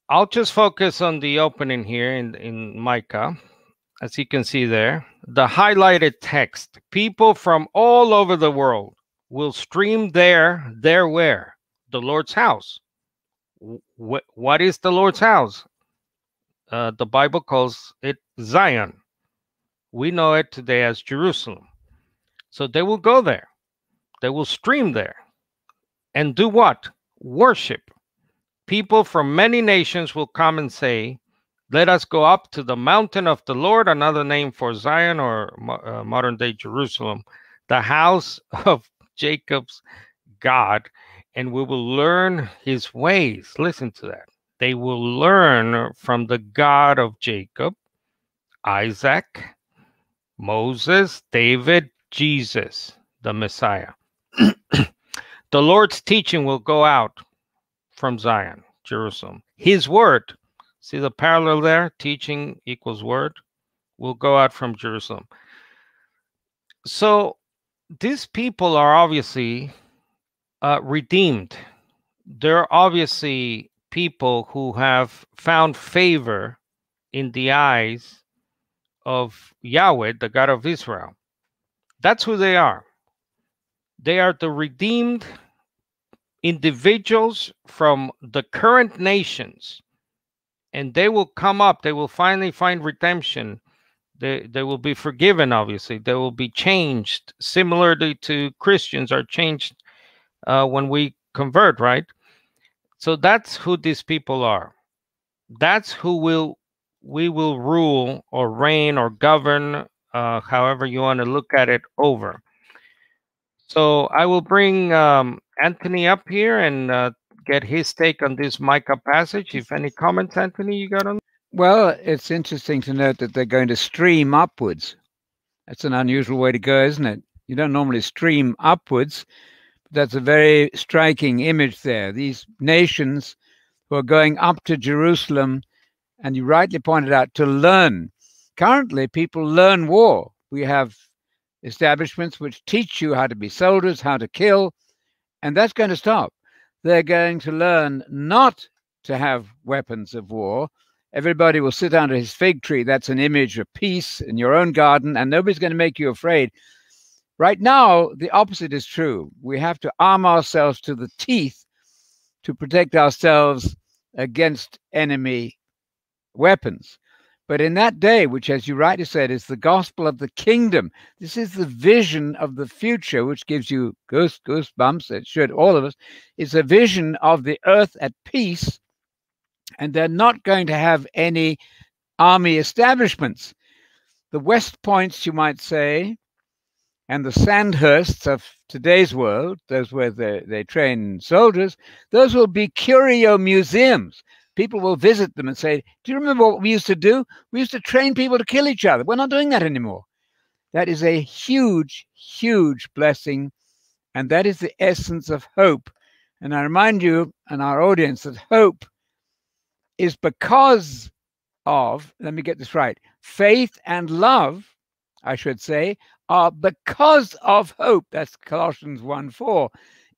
A: I'll just focus on the opening here in, in Micah. As you can see there, the highlighted text people from all over the world will stream there, there where? The Lord's house wh- what is the Lord's house? Uh, the Bible calls it Zion. We know it today as Jerusalem. So they will go there. They will stream there and do what? Worship. People from many nations will come and say, Let us go up to the mountain of the Lord, another name for Zion or uh, modern day Jerusalem, the house of Jacob's God, and we will learn his ways. Listen to that. They will learn from the God of Jacob, Isaac, Moses, David, Jesus, the Messiah. the Lord's teaching will go out from Zion, Jerusalem. His word, see the parallel there? Teaching equals word, will go out from Jerusalem. So these people are obviously uh, redeemed. There are obviously people who have found favor in the eyes of Yahweh, the God of Israel. That's who they are. They are the redeemed individuals from the current nations, and they will come up. They will finally find redemption. They, they will be forgiven, obviously. They will be changed, similarly to Christians are changed uh, when we convert, right? So that's who these people are. That's who will we will rule or reign or govern, uh, however you want to look at it, over. So I will bring um, Anthony up here and uh, get his take on this Micah passage. If any comments, Anthony, you got on?
B: Well, it's interesting to note that they're going to stream upwards. That's an unusual way to go, isn't it? You don't normally stream upwards that's a very striking image there. These nations who are going up to Jerusalem, and you rightly pointed out, to learn. Currently, people learn war. We have establishments which teach you how to be soldiers, how to kill, and that's going to stop. They're going to learn not to have weapons of war. Everybody will sit under his fig tree. That's an image of peace in your own garden, and nobody's going to make you afraid. Right now, the opposite is true. We have to arm ourselves to the teeth to protect ourselves against enemy weapons. But in that day, which, as you rightly said, is the gospel of the kingdom, this is the vision of the future, which gives you goose goosebumps. It should all of us. It's a vision of the earth at peace, and they're not going to have any army establishments. The West Points, you might say, and the Sandhursts of today's world, those where they, they train soldiers, those will be curio museums. People will visit them and say, Do you remember what we used to do? We used to train people to kill each other. We're not doing that anymore. That is a huge, huge blessing. And that is the essence of hope. And I remind you and our audience that hope is because of, let me get this right, faith and love, I should say, are because of hope. That's Colossians 1 4.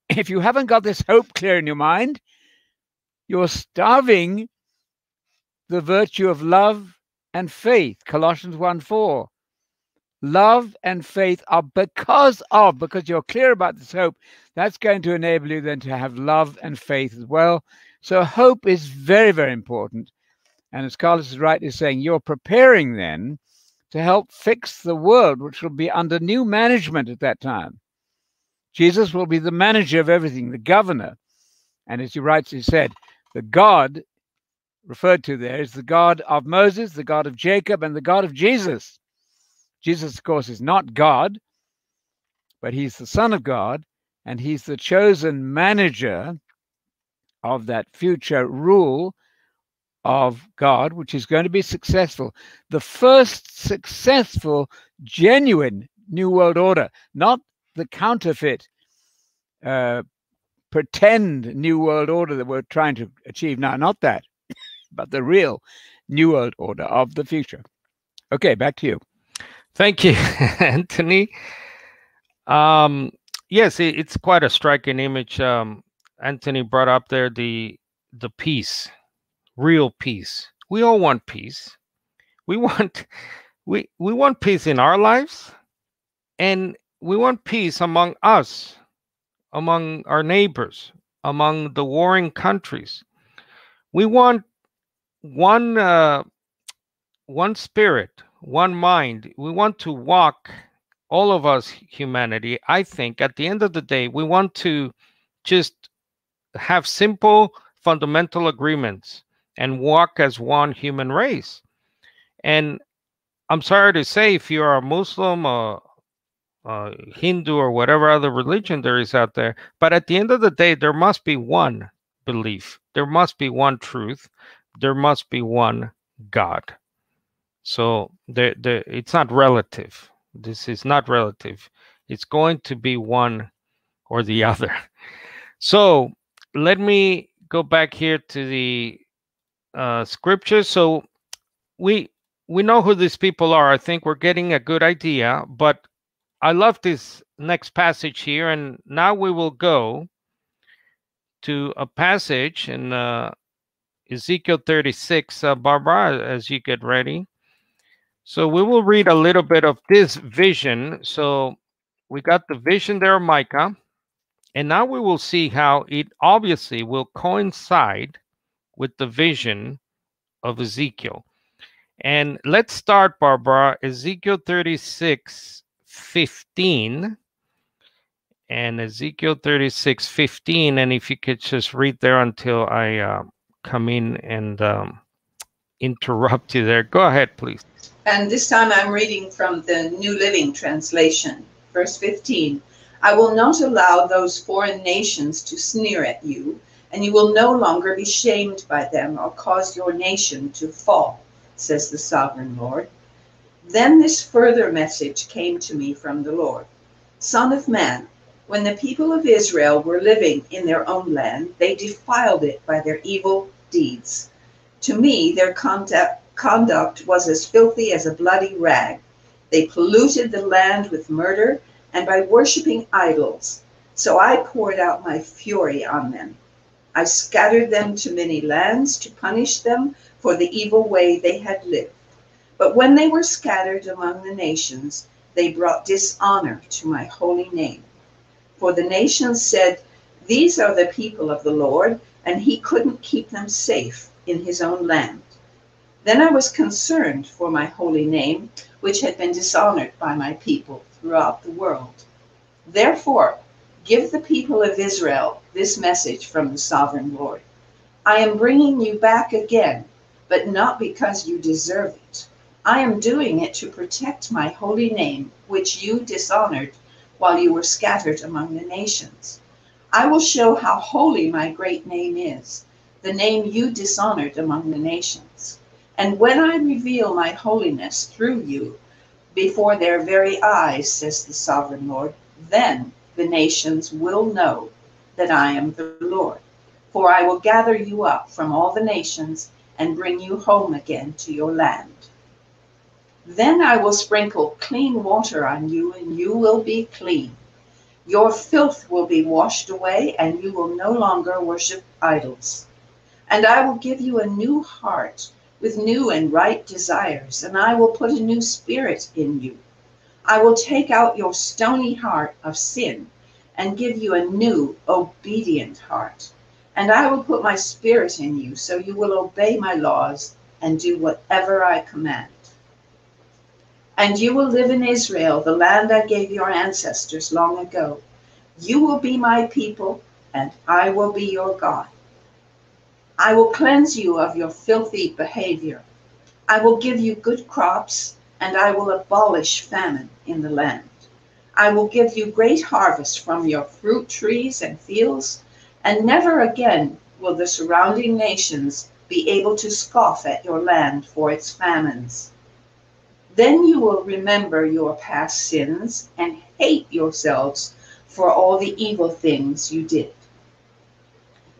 B: if you haven't got this hope clear in your mind, you're starving the virtue of love and faith. Colossians 1 4. Love and faith are because of, because you're clear about this hope, that's going to enable you then to have love and faith as well. So hope is very, very important. And as Carlos is rightly saying, you're preparing then to help fix the world, which will be under new management at that time. Jesus will be the manager of everything, the governor. And as you rightly said, the God referred to there is the God of Moses, the God of Jacob, and the God of Jesus. Jesus, of course, is not God, but he's the Son of God, and he's the chosen manager of that future rule of God, which is going to be successful. The first successful, genuine New World Order, not the counterfeit, uh, pretend New World Order that we're trying to achieve now. Not that, but the real New World Order of the future. Okay, back to you.
A: Thank you, Anthony. Um, yes, it, it's quite a striking image. Um, Anthony brought up there the the peace, real peace. We all want peace. We want we we want peace in our lives, and we want peace among us, among our neighbors, among the warring countries. We want one uh, one spirit, one mind. We want to walk, all of us, humanity. I think at the end of the day, we want to just have simple, fundamental agreements and walk as one human race. And I'm sorry to say, if you are a Muslim, or uh, Hindu, or whatever other religion there is out there, but at the end of the day, there must be one belief, there must be one truth, there must be one God. So the the it's not relative. This is not relative. It's going to be one or the other. So let me go back here to the uh, scripture. So we we know who these people are. I think we're getting a good idea. But I love this next passage here, and now we will go to a passage in uh, Ezekiel 36, uh, Barbara, as you get ready. So we will read a little bit of this vision. So we got the vision there, Micah. And now we will see how it obviously will coincide with the vision of Ezekiel. And let's start, Barbara, Ezekiel 36, 15. And Ezekiel 36, 15. And if you could just read there until I uh, come in and um, interrupt you there. Go ahead, please.
D: And this time I'm reading from the New Living Translation, verse 15. I will not allow those foreign nations to sneer at you, and you will no longer be shamed by them or cause your nation to fall, says the sovereign Lord. Then this further message came to me from the Lord Son of man, when the people of Israel were living in their own land, they defiled it by their evil deeds. To me, their conduct was as filthy as a bloody rag. They polluted the land with murder and by worshiping idols. So I poured out my fury on them. I scattered them to many lands to punish them for the evil way they had lived. But when they were scattered among the nations, they brought dishonor to my holy name. For the nations said, These are the people of the Lord, and he couldn't keep them safe in his own land. Then I was concerned for my holy name, which had been dishonored by my people throughout the world. Therefore, give the people of Israel this message from the sovereign Lord I am bringing you back again, but not because you deserve it. I am doing it to protect my holy name, which you dishonored while you were scattered among the nations. I will show how holy my great name is, the name you dishonored among the nations. And when I reveal my holiness through you before their very eyes, says the sovereign Lord, then the nations will know that I am the Lord. For I will gather you up from all the nations and bring you home again to your land. Then I will sprinkle clean water on you, and you will be clean. Your filth will be washed away, and you will no longer worship idols. And I will give you a new heart with new and right desires, and I will put a new spirit in you. I will take out your stony heart of sin and give you a new, obedient heart. And I will put my spirit in you, so you will obey my laws and do whatever I command. And you will live in Israel, the land I gave your ancestors long ago. You will be my people, and I will be your God. I will cleanse you of your filthy behavior. I will give you good crops, and I will abolish famine in the land. I will give you great harvest from your fruit trees and fields, and never again will the surrounding nations be able to scoff at your land for its famines. Then you will remember your past sins and hate yourselves for all the evil things you did.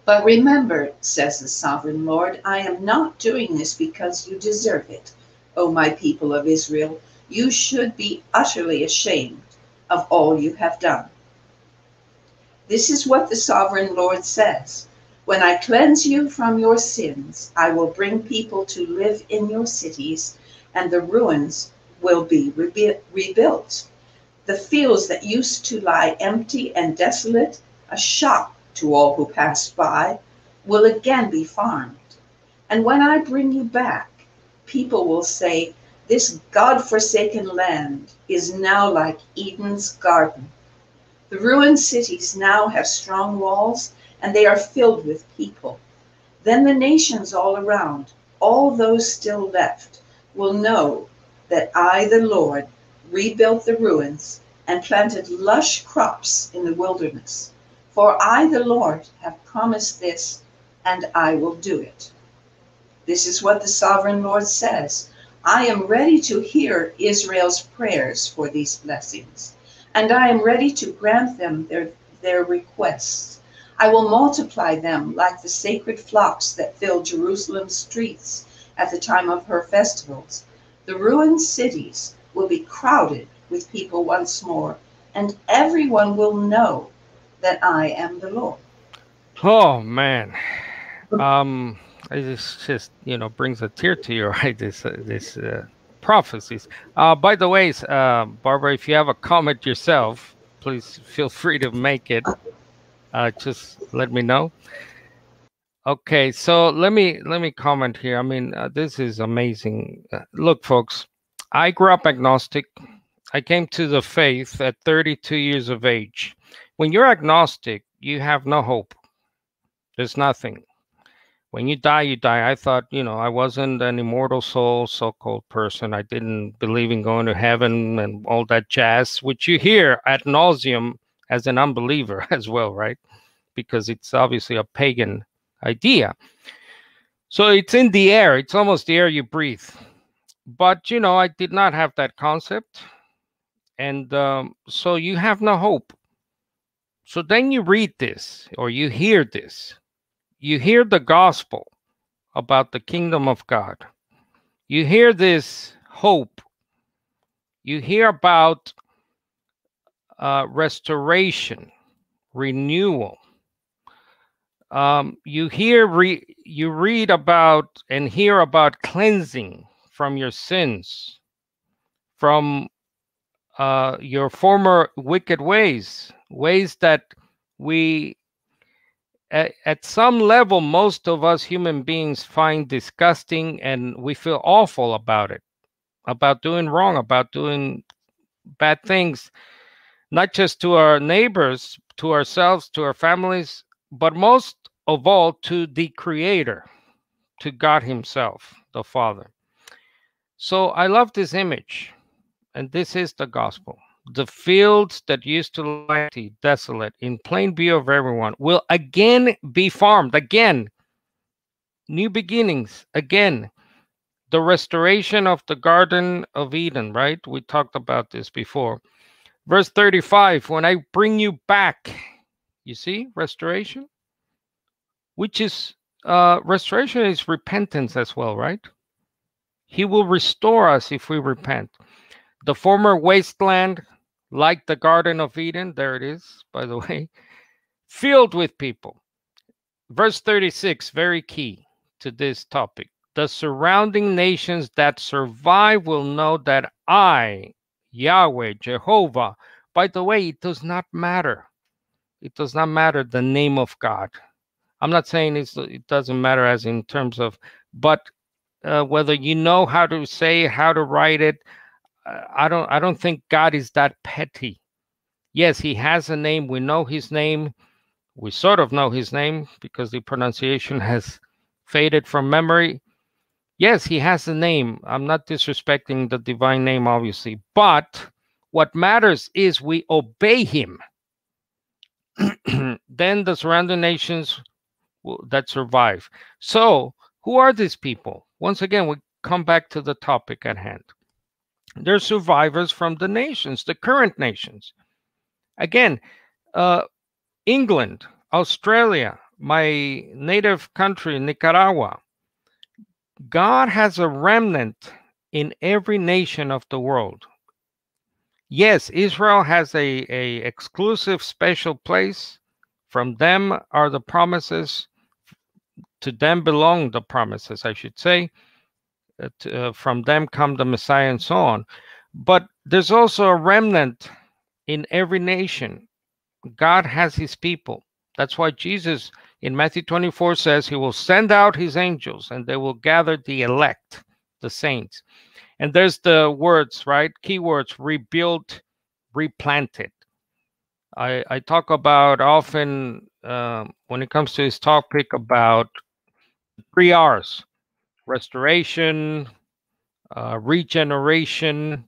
D: But remember, says the sovereign Lord, I am not doing this because you deserve it, O my people of Israel. You should be utterly ashamed of all you have done. This is what the sovereign Lord says When I cleanse you from your sins, I will bring people to live in your cities and the ruins will be rebuilt. The fields that used to lie empty and desolate, a shock to all who passed by, will again be farmed. And when I bring you back, people will say, This God forsaken land is now like Eden's garden. The ruined cities now have strong walls, and they are filled with people. Then the nations all around, all those still left, will know that I, the Lord, rebuilt the ruins and planted lush crops in the wilderness. For I, the Lord, have promised this, and I will do it. This is what the sovereign Lord says I am ready to hear Israel's prayers for these blessings, and I am ready to grant them their, their requests. I will multiply them like the sacred flocks that fill Jerusalem's streets at the time of her festivals the ruined cities will be crowded with people once more, and everyone will know that I am the Lord.
A: Oh man, um, just, just you know brings a tear to your eye. This uh, this uh, prophecies. Uh, by the way, uh, Barbara, if you have a comment yourself, please feel free to make it. Uh, just let me know. Okay, so let me let me comment here. I mean, uh, this is amazing. Uh, look, folks, I grew up agnostic. I came to the faith at 32 years of age. When you're agnostic, you have no hope. There's nothing. When you die, you die. I thought, you know, I wasn't an immortal soul, so-called person. I didn't believe in going to heaven and all that jazz, which you hear at nauseum as an unbeliever as well, right? Because it's obviously a pagan idea. So it's in the air, it's almost the air you breathe. But, you know, I did not have that concept. And um, so you have no hope. So then you read this or you hear this. You hear the gospel about the kingdom of God. You hear this hope. You hear about uh, restoration, renewal, um, you hear re- you read about and hear about cleansing from your sins from uh, your former wicked ways ways that we at, at some level most of us human beings find disgusting and we feel awful about it about doing wrong about doing bad things not just to our neighbors to ourselves to our families but most of all to the creator to god himself the father. So i love this image and this is the gospel. The fields that used to lie desolate in plain view of everyone will again be farmed. Again new beginnings. Again the restoration of the garden of eden right? We talked about this before. Verse 35 when i bring you back you see restoration, which is uh, restoration is repentance as well, right? He will restore us if we repent. The former wasteland like the Garden of Eden. There it is, by the way, filled with people. Verse 36, very key to this topic. The surrounding nations that survive will know that I, Yahweh, Jehovah, by the way, it does not matter. It does not matter the name of God. I'm not saying it doesn't matter as in terms of, but uh, whether you know how to say, how to write it, uh, I don't. I don't think God is that petty. Yes, He has a name. We know His name. We sort of know His name because the pronunciation has faded from memory. Yes, He has a name. I'm not disrespecting the divine name, obviously, but what matters is we obey Him. then the surrounding nations that survive. So, who are these people? Once again, we come back to the topic at hand. They're survivors from the nations, the current nations. Again, uh, England, Australia, my native country, Nicaragua. God has a remnant in every nation of the world. Yes, Israel has a, a exclusive special place. From them are the promises. To them belong the promises, I should say. Uh, to, uh, from them come the Messiah and so on. But there's also a remnant in every nation. God has his people. That's why Jesus in Matthew 24 says he will send out his angels and they will gather the elect, the saints. And there's the words, right? Keywords rebuilt, replanted. I, I talk about often uh, when it comes to this topic about three R's restoration, uh, regeneration,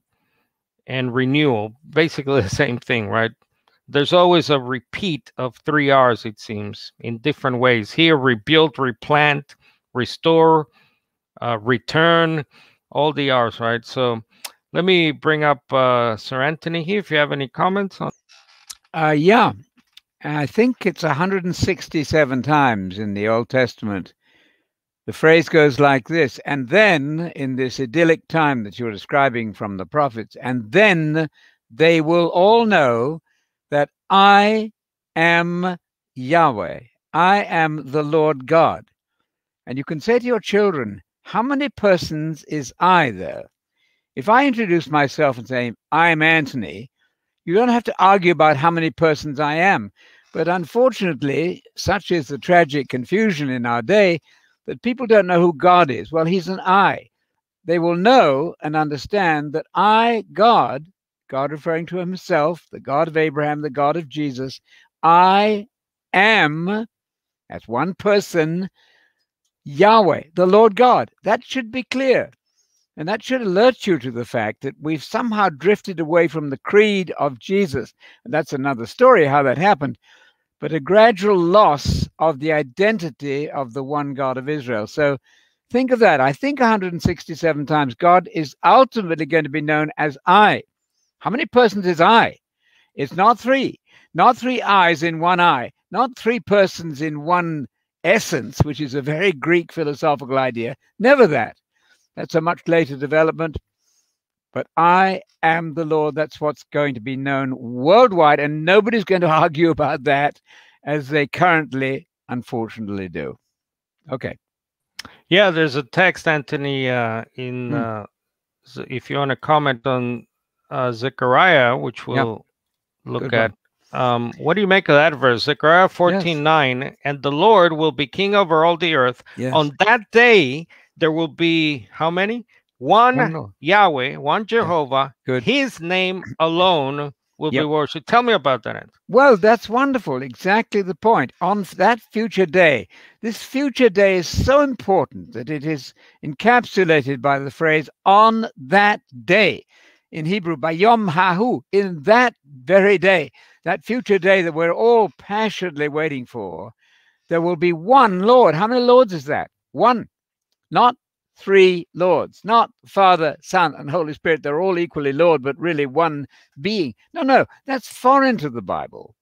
A: and renewal. Basically the same thing, right? There's always a repeat of three R's, it seems, in different ways. Here, rebuild, replant, restore, uh, return, all the R's, right? So let me bring up uh, Sir Anthony here if you have any comments on.
B: Uh, yeah, I think it's 167 times in the Old Testament the phrase goes like this, and then in this idyllic time that you're describing from the prophets, and then they will all know that I am Yahweh. I am the Lord God. And you can say to your children, How many persons is I there? If I introduce myself and say, I'm Anthony, you don't have to argue about how many persons I am. But unfortunately, such is the tragic confusion in our day that people don't know who God is. Well, He's an I. They will know and understand that I, God, God referring to Himself, the God of Abraham, the God of Jesus, I am, as one person, Yahweh, the Lord God. That should be clear. And that should alert you to the fact that we've somehow drifted away from the creed of Jesus. And that's another story how that happened but a gradual loss of the identity of the one God of Israel. So think of that. I think 167 times God is ultimately going to be known as I. How many persons is I? It's not three, not three eyes in one eye, not three persons in one essence, which is a very Greek philosophical idea. Never that. That's a much later development. But I am the Lord. That's what's going to be known worldwide. And nobody's going to argue about that as they currently, unfortunately, do. Okay.
A: Yeah, there's a text, Anthony, uh, in. Hmm. Uh, if you want to comment on uh, Zechariah, which we'll look Good at. Um, what do you make of that verse? Zechariah 14 yes. 9. And the Lord will be king over all the earth. Yes. On that day, there will be how many? One, one Yahweh, one Jehovah. Good. His name alone will yep. be worshipped. Tell me about that.
B: Well, that's wonderful. Exactly the point. On that future day, this future day is so important that it is encapsulated by the phrase on that day. In Hebrew, by Yom Hahu, in that very day, that future day that we're all passionately waiting for, there will be one Lord. How many Lords is that? One. Not three lords, not Father, Son, and Holy Spirit. They're all equally Lord, but really one being. No, no, that's foreign to the Bible.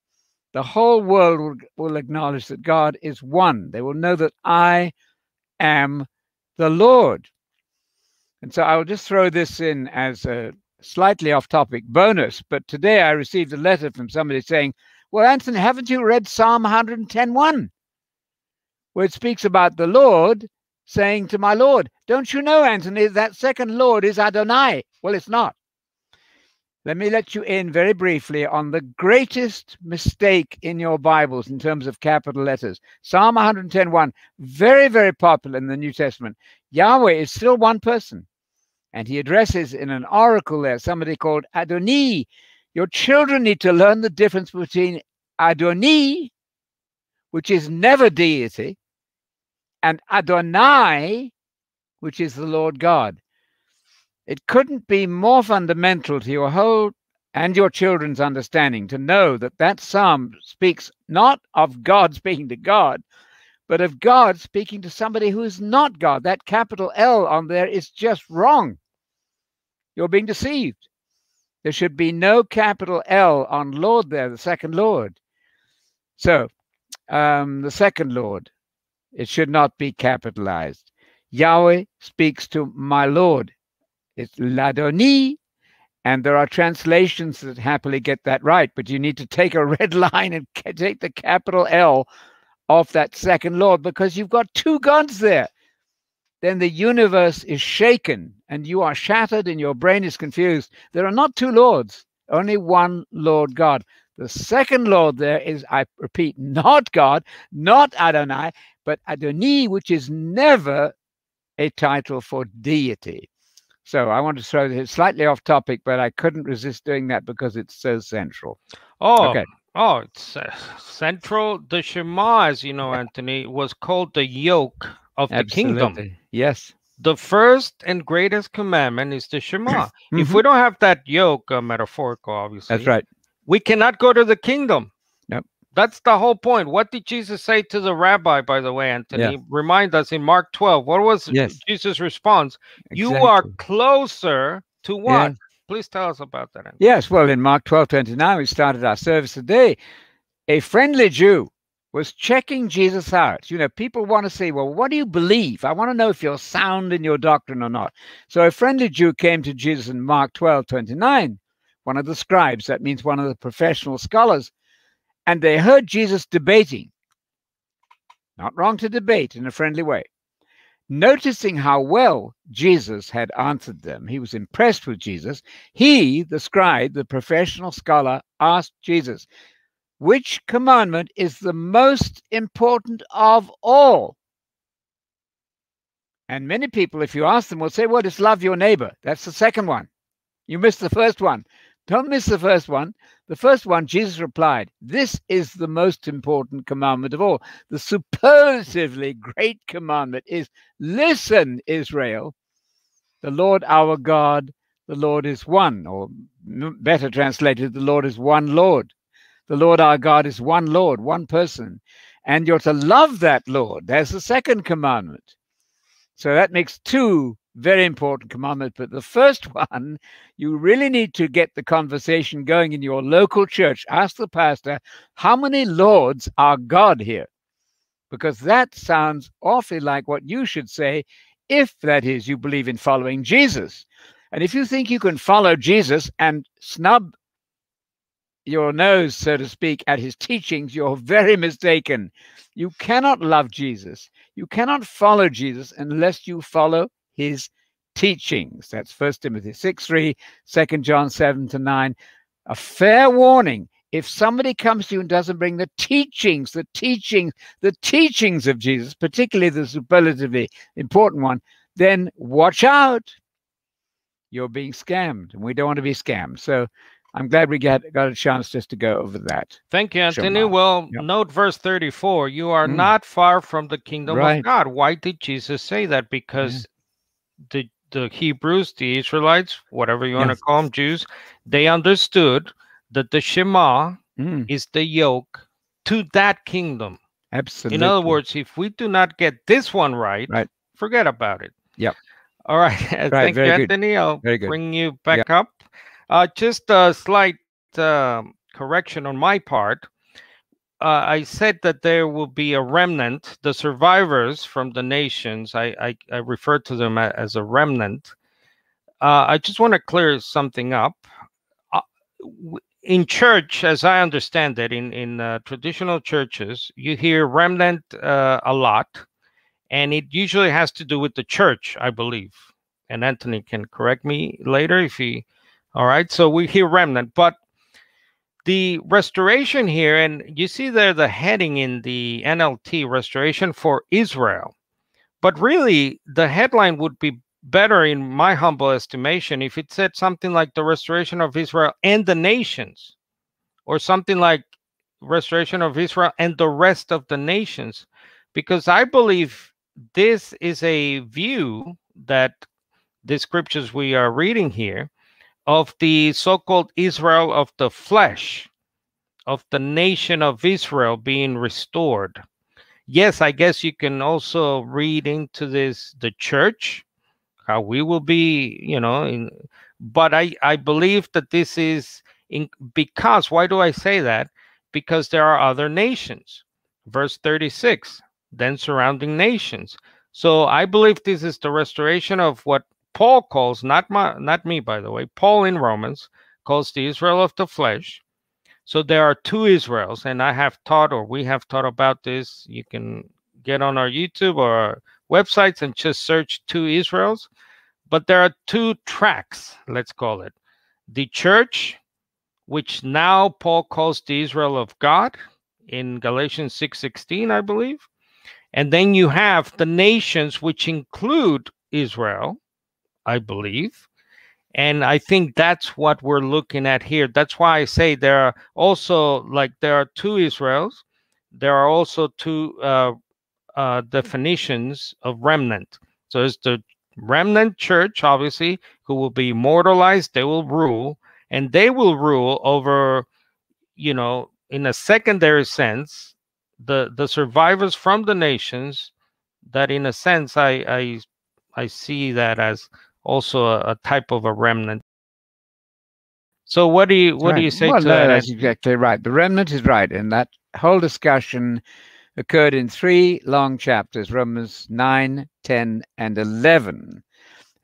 B: The whole world will, will acknowledge that God is one. They will know that I am the Lord. And so I will just throw this in as a slightly off topic bonus, but today I received a letter from somebody saying, Well, Anthony, haven't you read Psalm 110.1? Where it speaks about the Lord saying to my Lord, Don't you know, Anthony, that second Lord is Adonai? Well, it's not. Let me let you in very briefly on the greatest mistake in your Bibles in terms of capital letters. Psalm 110.1, very, very popular in the New Testament. Yahweh is still one person. And he addresses in an oracle there somebody called Adoni. Your children need to learn the difference between Adoni, which is never deity, and Adonai, which is the Lord God. It couldn't be more fundamental to your whole and your children's understanding to know that that psalm speaks not of God speaking to God, but of God speaking to somebody who is not God. That capital L on there is just wrong. You're being deceived. There should be no capital L on Lord there, the second Lord. So, um, the second Lord, it should not be capitalized. Yahweh speaks to my Lord. It's Ladoni, and there are translations that happily get that right, but you need to take a red line and take the capital L of that second Lord because you've got two gods there. Then the universe is shaken and you are shattered and your brain is confused. There are not two Lords, only one Lord God. The second Lord there is, I repeat, not God, not Adonai, but Adoni, which is never a title for deity. So I want to throw this slightly off topic, but I couldn't resist doing that because it's so central.
A: Oh, okay. Oh, it's uh, central. The Shema, as you know, Anthony, was called the yoke of
B: Absolutely.
A: the kingdom.
B: Yes.
A: The first and greatest commandment is the Shema.
B: Mm-hmm.
A: If we don't have that yoke, uh, metaphorical, obviously,
B: That's right.
A: we cannot go to the kingdom.
B: Yep.
A: That's the whole point. What did Jesus say to the rabbi, by the way, Anthony?
B: Yeah.
A: Remind us in Mark 12. What was
B: Yes.
A: Jesus' response? You are closer to what?
B: Yeah.
A: Please tell us about that.
B: Yes, well, in Mark 12 29, we started our service today. A friendly Jew was checking Jesus out. You know, people want to say, well, what do you believe? I want to know if you're sound in your doctrine or not. So a friendly Jew came to Jesus in Mark 12 29, one of the scribes, that means one of the professional scholars, and they heard Jesus debating. Not wrong to debate in a friendly way. Noticing how well Jesus had answered them, he was impressed with Jesus. He, the scribe, the professional scholar, asked Jesus, Which commandment is the most important of all? And many people, if you ask them, will say, Well, it's love your neighbor. That's the second one. You missed the first one. Don't miss the first one. The first one, Jesus replied, This is the most important commandment of all. The superlatively great commandment is Listen, Israel, the Lord our God, the Lord is one, or better translated, the Lord is one Lord. The Lord our God is one Lord, one person. And you're to love that Lord. There's the second commandment. So that makes two very important commandment. But the first one, you really need to get the conversation going in your local church. Ask the pastor, how many lords are God here? Because that sounds awfully like what you should say if that is you believe in following Jesus. And if you think you can follow Jesus and snub your nose, so to speak, at his teachings, you're very mistaken. You cannot love Jesus. You cannot follow Jesus unless you follow his teachings. That's 1 Timothy 6 3, 2 John 7 to 9. A fair warning. If somebody comes to you and doesn't bring the teachings, the teachings, the teachings of Jesus, particularly the superlatively important one, then watch out. You're being scammed, and we don't want to be scammed. So I'm glad we got, got a chance just to go over that.
A: Thank you, Anthony.
B: Shema.
A: Well,
B: Yep.
A: note verse 34. You are
B: Mm.
A: not far from the kingdom
B: Right.
A: of God. Why did Jesus say that? Because the the Hebrews, the Israelites, whatever you want to call them, Jews, they understood that the Shema
B: Mm,
A: is the yoke to that kingdom.
B: absolutely.
A: In other words, if we do not get this one right,
B: Right.
A: forget about it.
B: Yep.
A: All right. Thank you,
B: very good.
A: Anthony. I'll bring you back up. Uh, just a slight um correction on my part. Uh, I said that there will be a remnant, the survivors from the nations. I, I, I refer to them as a remnant. uh, I just want to clear something up. Uh, in church, as I understand it, in in uh, traditional churches, you hear remnant uh, a lot, and it usually has to do with the church, I believe. And Anthony can correct me later if he. All right, so we hear remnant, but the restoration here, and you see there the heading in the NLT restoration for Israel. But really, the headline would be better, in my humble estimation, if it said something like the restoration of Israel and the nations, or something like restoration of Israel and the rest of the nations, because I believe this is a view that the scriptures we are reading here of the so called Israel of the flesh, of the nation of Israel being restored yes, I guess you can also read into this the church, how we will be, you know, in, but I, I believe that this is in because why do I say that? Because there are other nations. Verse 36, then surrounding nations. So I believe this is the restoration of what Paul calls, not my not me, by the way, Paul in Romans calls the Israel of the flesh so there are two Israels, and I have taught, or we have taught about this. You can get on our YouTube or our websites and just search two Israels. But there are two tracks, let's call it. The church, which now Paul calls the Israel of God in Galatians 6:16, I believe. And then you have the nations which include Israel, I believe. And I think that's what we're looking at here. That's why I say there are also like there are two Israels. There are also two uh, uh, definitions of remnant. So it's the remnant church, obviously, who will be immortalized. They will rule, and they will rule over, you know, in a secondary sense, the the survivors from the nations. That, in a sense, I I I see that as also a, a type of a remnant. So what do you what right. do you say
B: well,
A: to
B: no,
A: that?
B: That's exactly right. The remnant is right, and that whole discussion occurred in three long chapters: Romans 9, 10, and 11.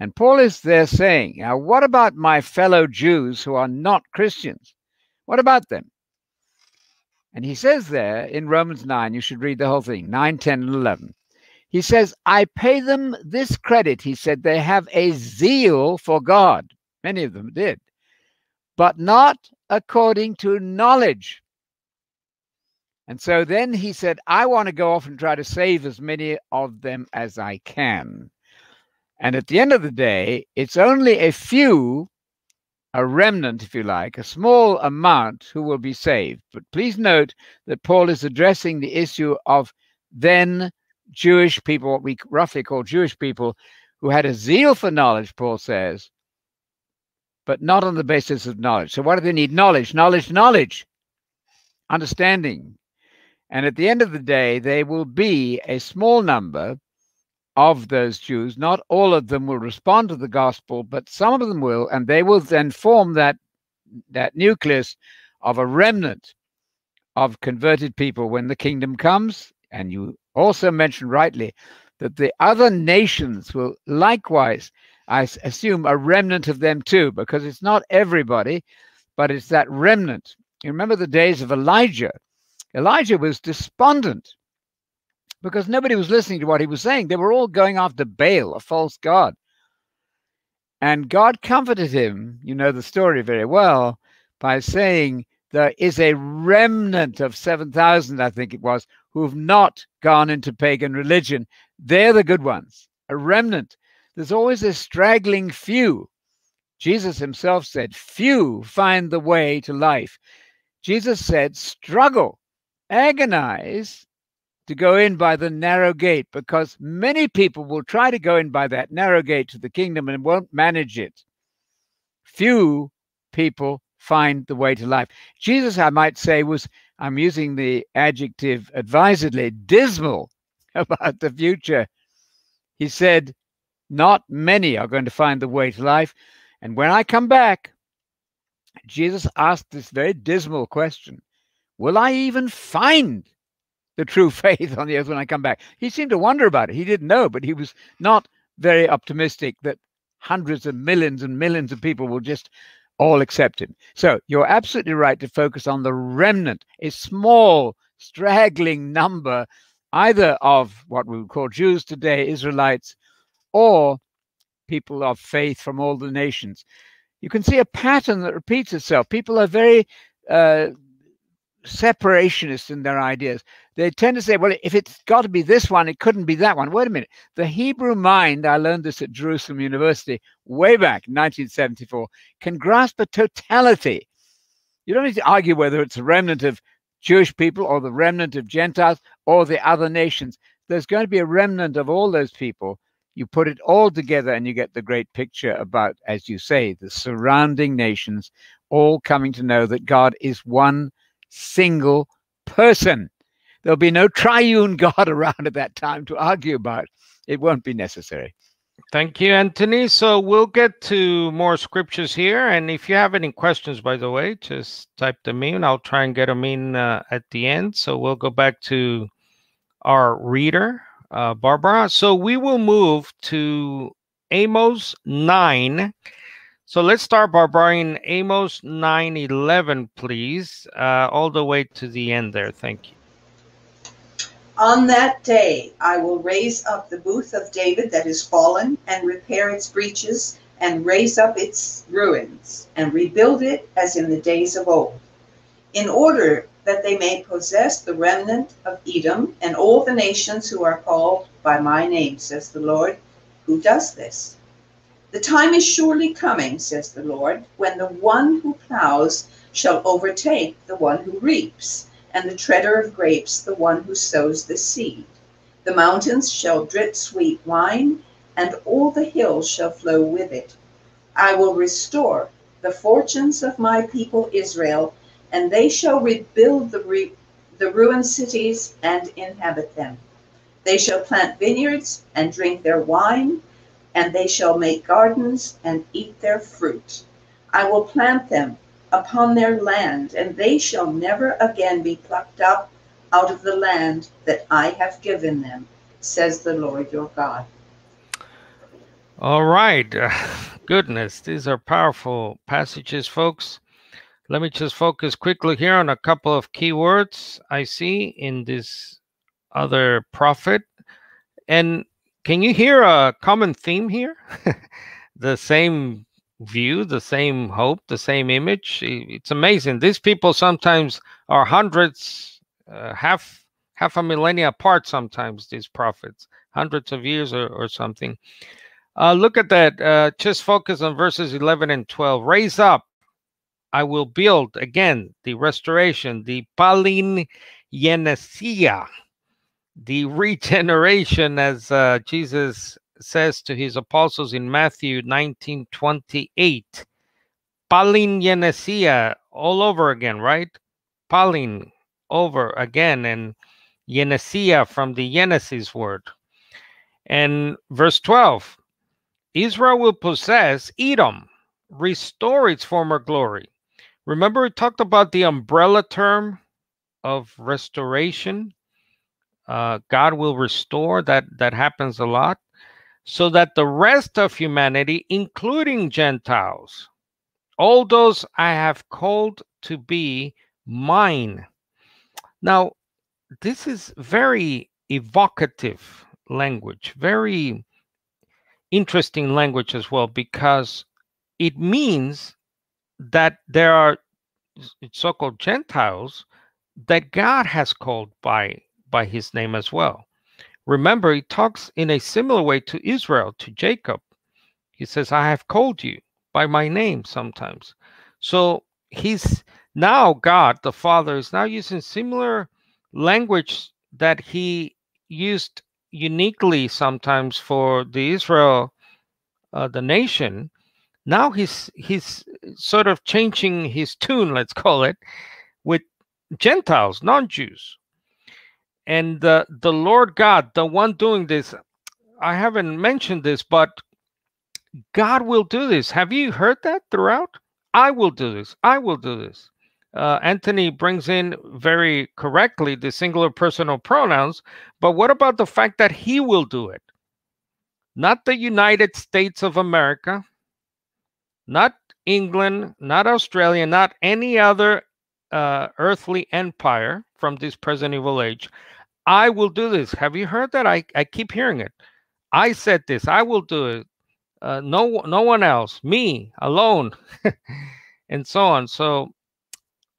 B: And Paul is there saying, "Now, what about my fellow Jews who are not Christians? What about them?" And he says there in Romans 9, you should read the whole thing 9, 10, and 11. He says, I pay them this credit. He said, they have a zeal for God. Many of them did, but not according to knowledge. And so then he said, I want to go off and try to save as many of them as I can. And at the end of the day, it's only a few, a remnant, if you like, a small amount who will be saved. But please note that Paul is addressing the issue of then Jewish people, what we roughly call Jewish people, who had a zeal for knowledge, Paul says, but not on the basis of knowledge. So, what do they need? Knowledge, knowledge, knowledge, understanding. And at the end of the day, they will be a small number of those Jews. Not all of them will respond to the gospel, but some of them will, and they will then form that that nucleus of a remnant of converted people when the kingdom comes. And you also mentioned rightly that the other nations will likewise, I assume, a remnant of them too, because it's not everybody, but it's that remnant. You remember the days of Elijah. Elijah was despondent because nobody was listening to what he was saying. They were all going after Baal, a false god. And God comforted him, you know the story very well, by saying, There is a remnant of 7,000, I think it was, who've not gone into pagan religion. They're the good ones, a remnant. There's always a straggling few. Jesus himself said, Few find the way to life. Jesus said, Struggle, agonize to go in by the narrow gate because many people will try to go in by that narrow gate to the kingdom and won't manage it. Few people find the way to life. Jesus, I might say, was I'm using the adjective advisedly, dismal about the future. He said, Not many are going to find the way to life. And when I come back, Jesus asked this very dismal question Will I even find the true faith on the earth when I come back? He seemed to wonder about it. He didn't know, but he was not very optimistic that hundreds of millions and millions of people will just all accept him. So you're absolutely right to focus on the remnant, a small, straggling number, either of what we would call Jews today, Israelites, or people of faith from all the nations. You can see a pattern that repeats itself. People are very uh, separationist in their ideas. They tend to say, well, if it's got to be this one, it couldn't be that one. Wait a minute. The Hebrew mind, I learned this at Jerusalem University way back in 1974, can grasp a totality. You don't need to argue whether it's a remnant of Jewish people or the remnant of Gentiles or the other nations. There's going to be a remnant of all those people. You put it all together and you get the great picture about, as you say, the surrounding nations all coming to know that God is one single person. There'll be no triune God around at that time to argue about. It won't be necessary.
A: Thank you, Anthony. So we'll get to more scriptures here. And if you have any questions, by the way, just type them in. I'll try and get them in uh, at the end. So we'll go back to our reader, uh, Barbara. So we will move to Amos 9 so let's start Barbara in Amos 9:11, please, uh, all the way to the end there. Thank you.
D: On that day I will raise up the booth of David that is fallen, and repair its breaches, and raise up its ruins, and rebuild it as in the days of old, in order that they may possess the remnant of Edom and all the nations who are called by my name, says the Lord, who does this. The time is surely coming, says the Lord, when the one who plows shall overtake the one who reaps, and the treader of grapes the one who sows the seed. The mountains shall drip sweet wine, and all the hills shall flow with it. I will restore the fortunes of my people Israel, and they shall rebuild the, re- the ruined cities and inhabit them. They shall plant vineyards and drink their wine and they shall make gardens and eat their fruit. I will plant them upon their land, and they shall never again be plucked up out of the land that I have given them, says the Lord your God.
A: All right. goodness, these are powerful passages, folks. Let me just focus quickly here on a couple of keywords I see in this other prophet. And can you hear a common theme here? the same view, the same hope, the same image. It's amazing. These people sometimes are hundreds, uh, half half a millennia apart. Sometimes these prophets, hundreds of years or, or something. Uh, look at that. Uh, just focus on verses 11 and 12. Raise up. I will build again the restoration, the Palin Yenesia the regeneration, as uh, Jesus says to his apostles in Matthew 19 28. palingenesia, all over again, right? Palin, over again, and Yenesia from the Genesis word. And verse 12 Israel will possess Edom, restore its former glory. Remember, we talked about the umbrella term of restoration uh, God will restore. That that happens a lot, so that the rest of humanity, including Gentiles, all those I have called to be mine. Now, this is very evocative language, very interesting language as well, because it means that there are so-called Gentiles that God has called by by his name as well. Remember, he talks in a similar way to Israel, to Jacob. He says, I have called you by my name sometimes. So he's now, God, the Father, is now using similar language that he used uniquely sometimes for the Israel, uh, the nation. Now he's he's sort of changing his tune, let's call it, with Gentiles, non-Jews and the the lord god the one doing this i haven't mentioned this but god will do this. Have you heard that throughout? I will do this. I will do this. Uh, anthony brings in very correctly the singular personal pronouns but what about the fact that he will do it? Not the United States of America, not England, not Australia, not any other uh, earthly empire from this present evil age. I will do this. Have you heard that? I, I keep hearing it. I said this. I will do it. Uh, no, no one else. Me alone, and so on. So,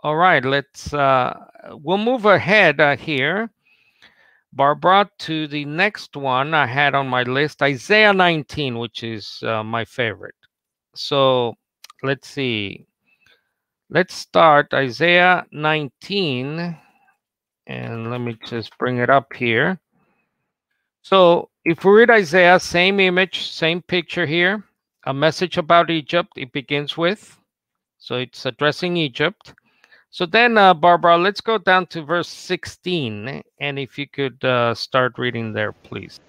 A: all right. Let's. Uh, we'll move ahead uh, here. Barbara, to the next one I had on my list, Isaiah 19, which is uh, my favorite. So let's see. Let's start Isaiah 19. And let me just bring it up here. So if we read Isaiah, same image, same picture here, a message about Egypt, it begins with. So it's addressing Egypt. So then, uh, Barbara, let's go down to verse 16. And if you could uh, start reading there, please.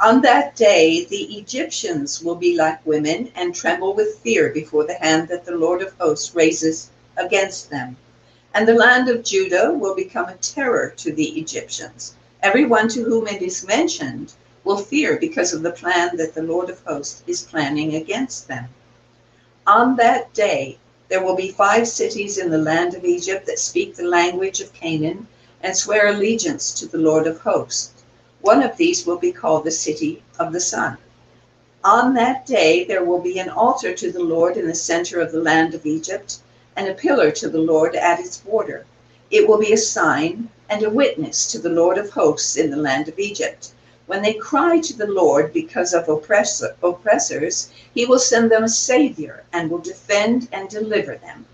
D: On that day, the Egyptians will be like women and tremble with fear before the hand that the Lord of hosts raises against them. And the land of Judah will become a terror to the Egyptians. Everyone to whom it is mentioned will fear because of the plan that the Lord of hosts is planning against them. On that day, there will be five cities in the land of Egypt that speak the language of Canaan and swear allegiance to the Lord of hosts. One of these will be called the city of the sun. On that day, there will be an altar to the Lord in the center of the land of Egypt, and a pillar to the Lord at its border. It will be a sign and a witness to the Lord of hosts in the land of Egypt. When they cry to the Lord because of oppressor, oppressors, he will send them a Savior and will defend and deliver them.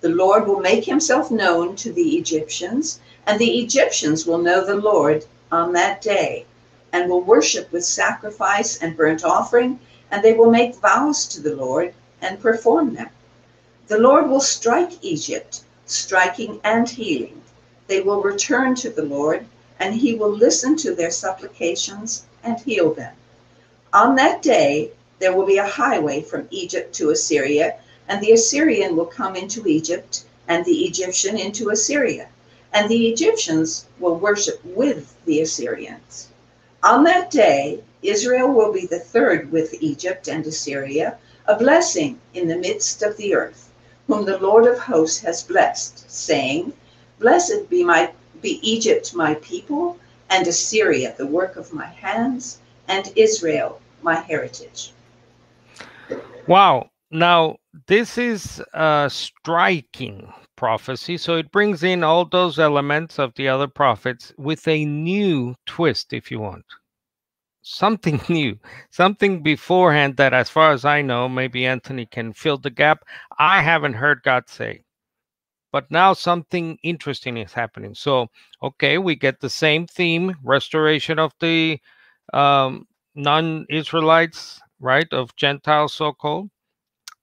D: The Lord will make himself known to the Egyptians, and the Egyptians will know the Lord on that day, and will worship with sacrifice and burnt offering, and they will make vows to the Lord and perform them. The Lord will strike Egypt, striking and healing. They will return to the Lord and he will listen to their supplications and heal them. On that day, there will be a highway from Egypt to Assyria, and the Assyrian will come into Egypt, and the Egyptian into Assyria, and the Egyptians will worship with the Assyrians. On that day, Israel will be the third with Egypt and Assyria, a blessing in the midst of the earth, whom the Lord of hosts has blessed, saying, Blessed be my be Egypt my people, and Assyria the work of my hands, and Israel my heritage.
A: Wow. Now, this is a striking prophecy. So it brings in all those elements of the other prophets with a new twist, if you want. Something new, something beforehand that, as far as I know, maybe Anthony can fill the gap. I haven't heard God say but now something interesting is happening. So, okay, we get the same theme restoration of the um, non Israelites, right, of Gentiles, so called.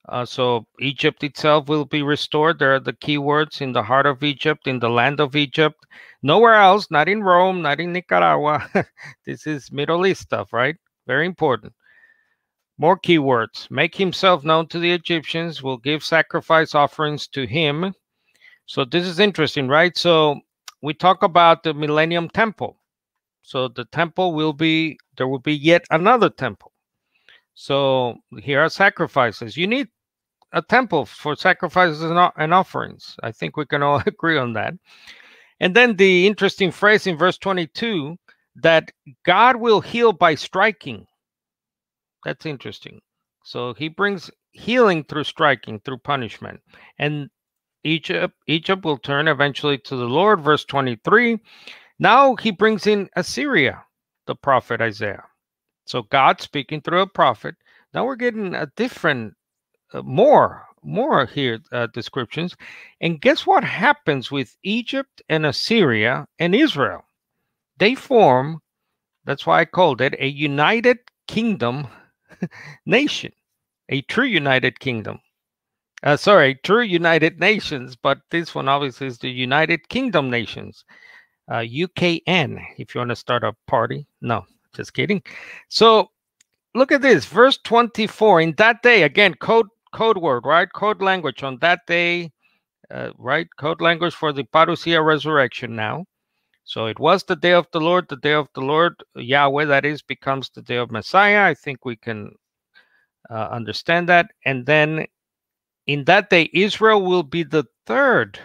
A: Uh, so, Egypt itself will be restored. There are the key words in the heart of Egypt, in the land of Egypt. Nowhere else, not in Rome, not in Nicaragua. this is Middle East stuff, right? Very important. More keywords. Make himself known to the Egyptians, will give sacrifice offerings to him so this is interesting, right? So we talk about the Millennium Temple. So the temple will be, there will be yet another temple. So here are sacrifices. You need a temple for sacrifices and offerings. I think we can all agree on that. And then the interesting phrase in verse 22 that God will heal by striking. That's interesting. So he brings healing through striking, through punishment. And Egypt, Egypt will turn eventually to the Lord. Verse 23. Now he brings in Assyria, the prophet Isaiah. So God speaking through a prophet. Now we're getting a different, more, more here uh, descriptions. And guess what happens with Egypt and Assyria and Israel? They form, that's why I called it a united kingdom nation, a true united kingdom. Uh, sorry, true United Nations, but this one obviously is the United Kingdom Nations, uh, UKN, if you want to start a party. No, just kidding. So look at this, verse 24. In that day, again, code code word, right? Code language on that day, uh, right? Code language for the Parousia resurrection now. So it was the day of the Lord, the day of the Lord, Yahweh, that is, becomes the day of Messiah. I think we can uh, understand that. And then in that day, Israel will be the third.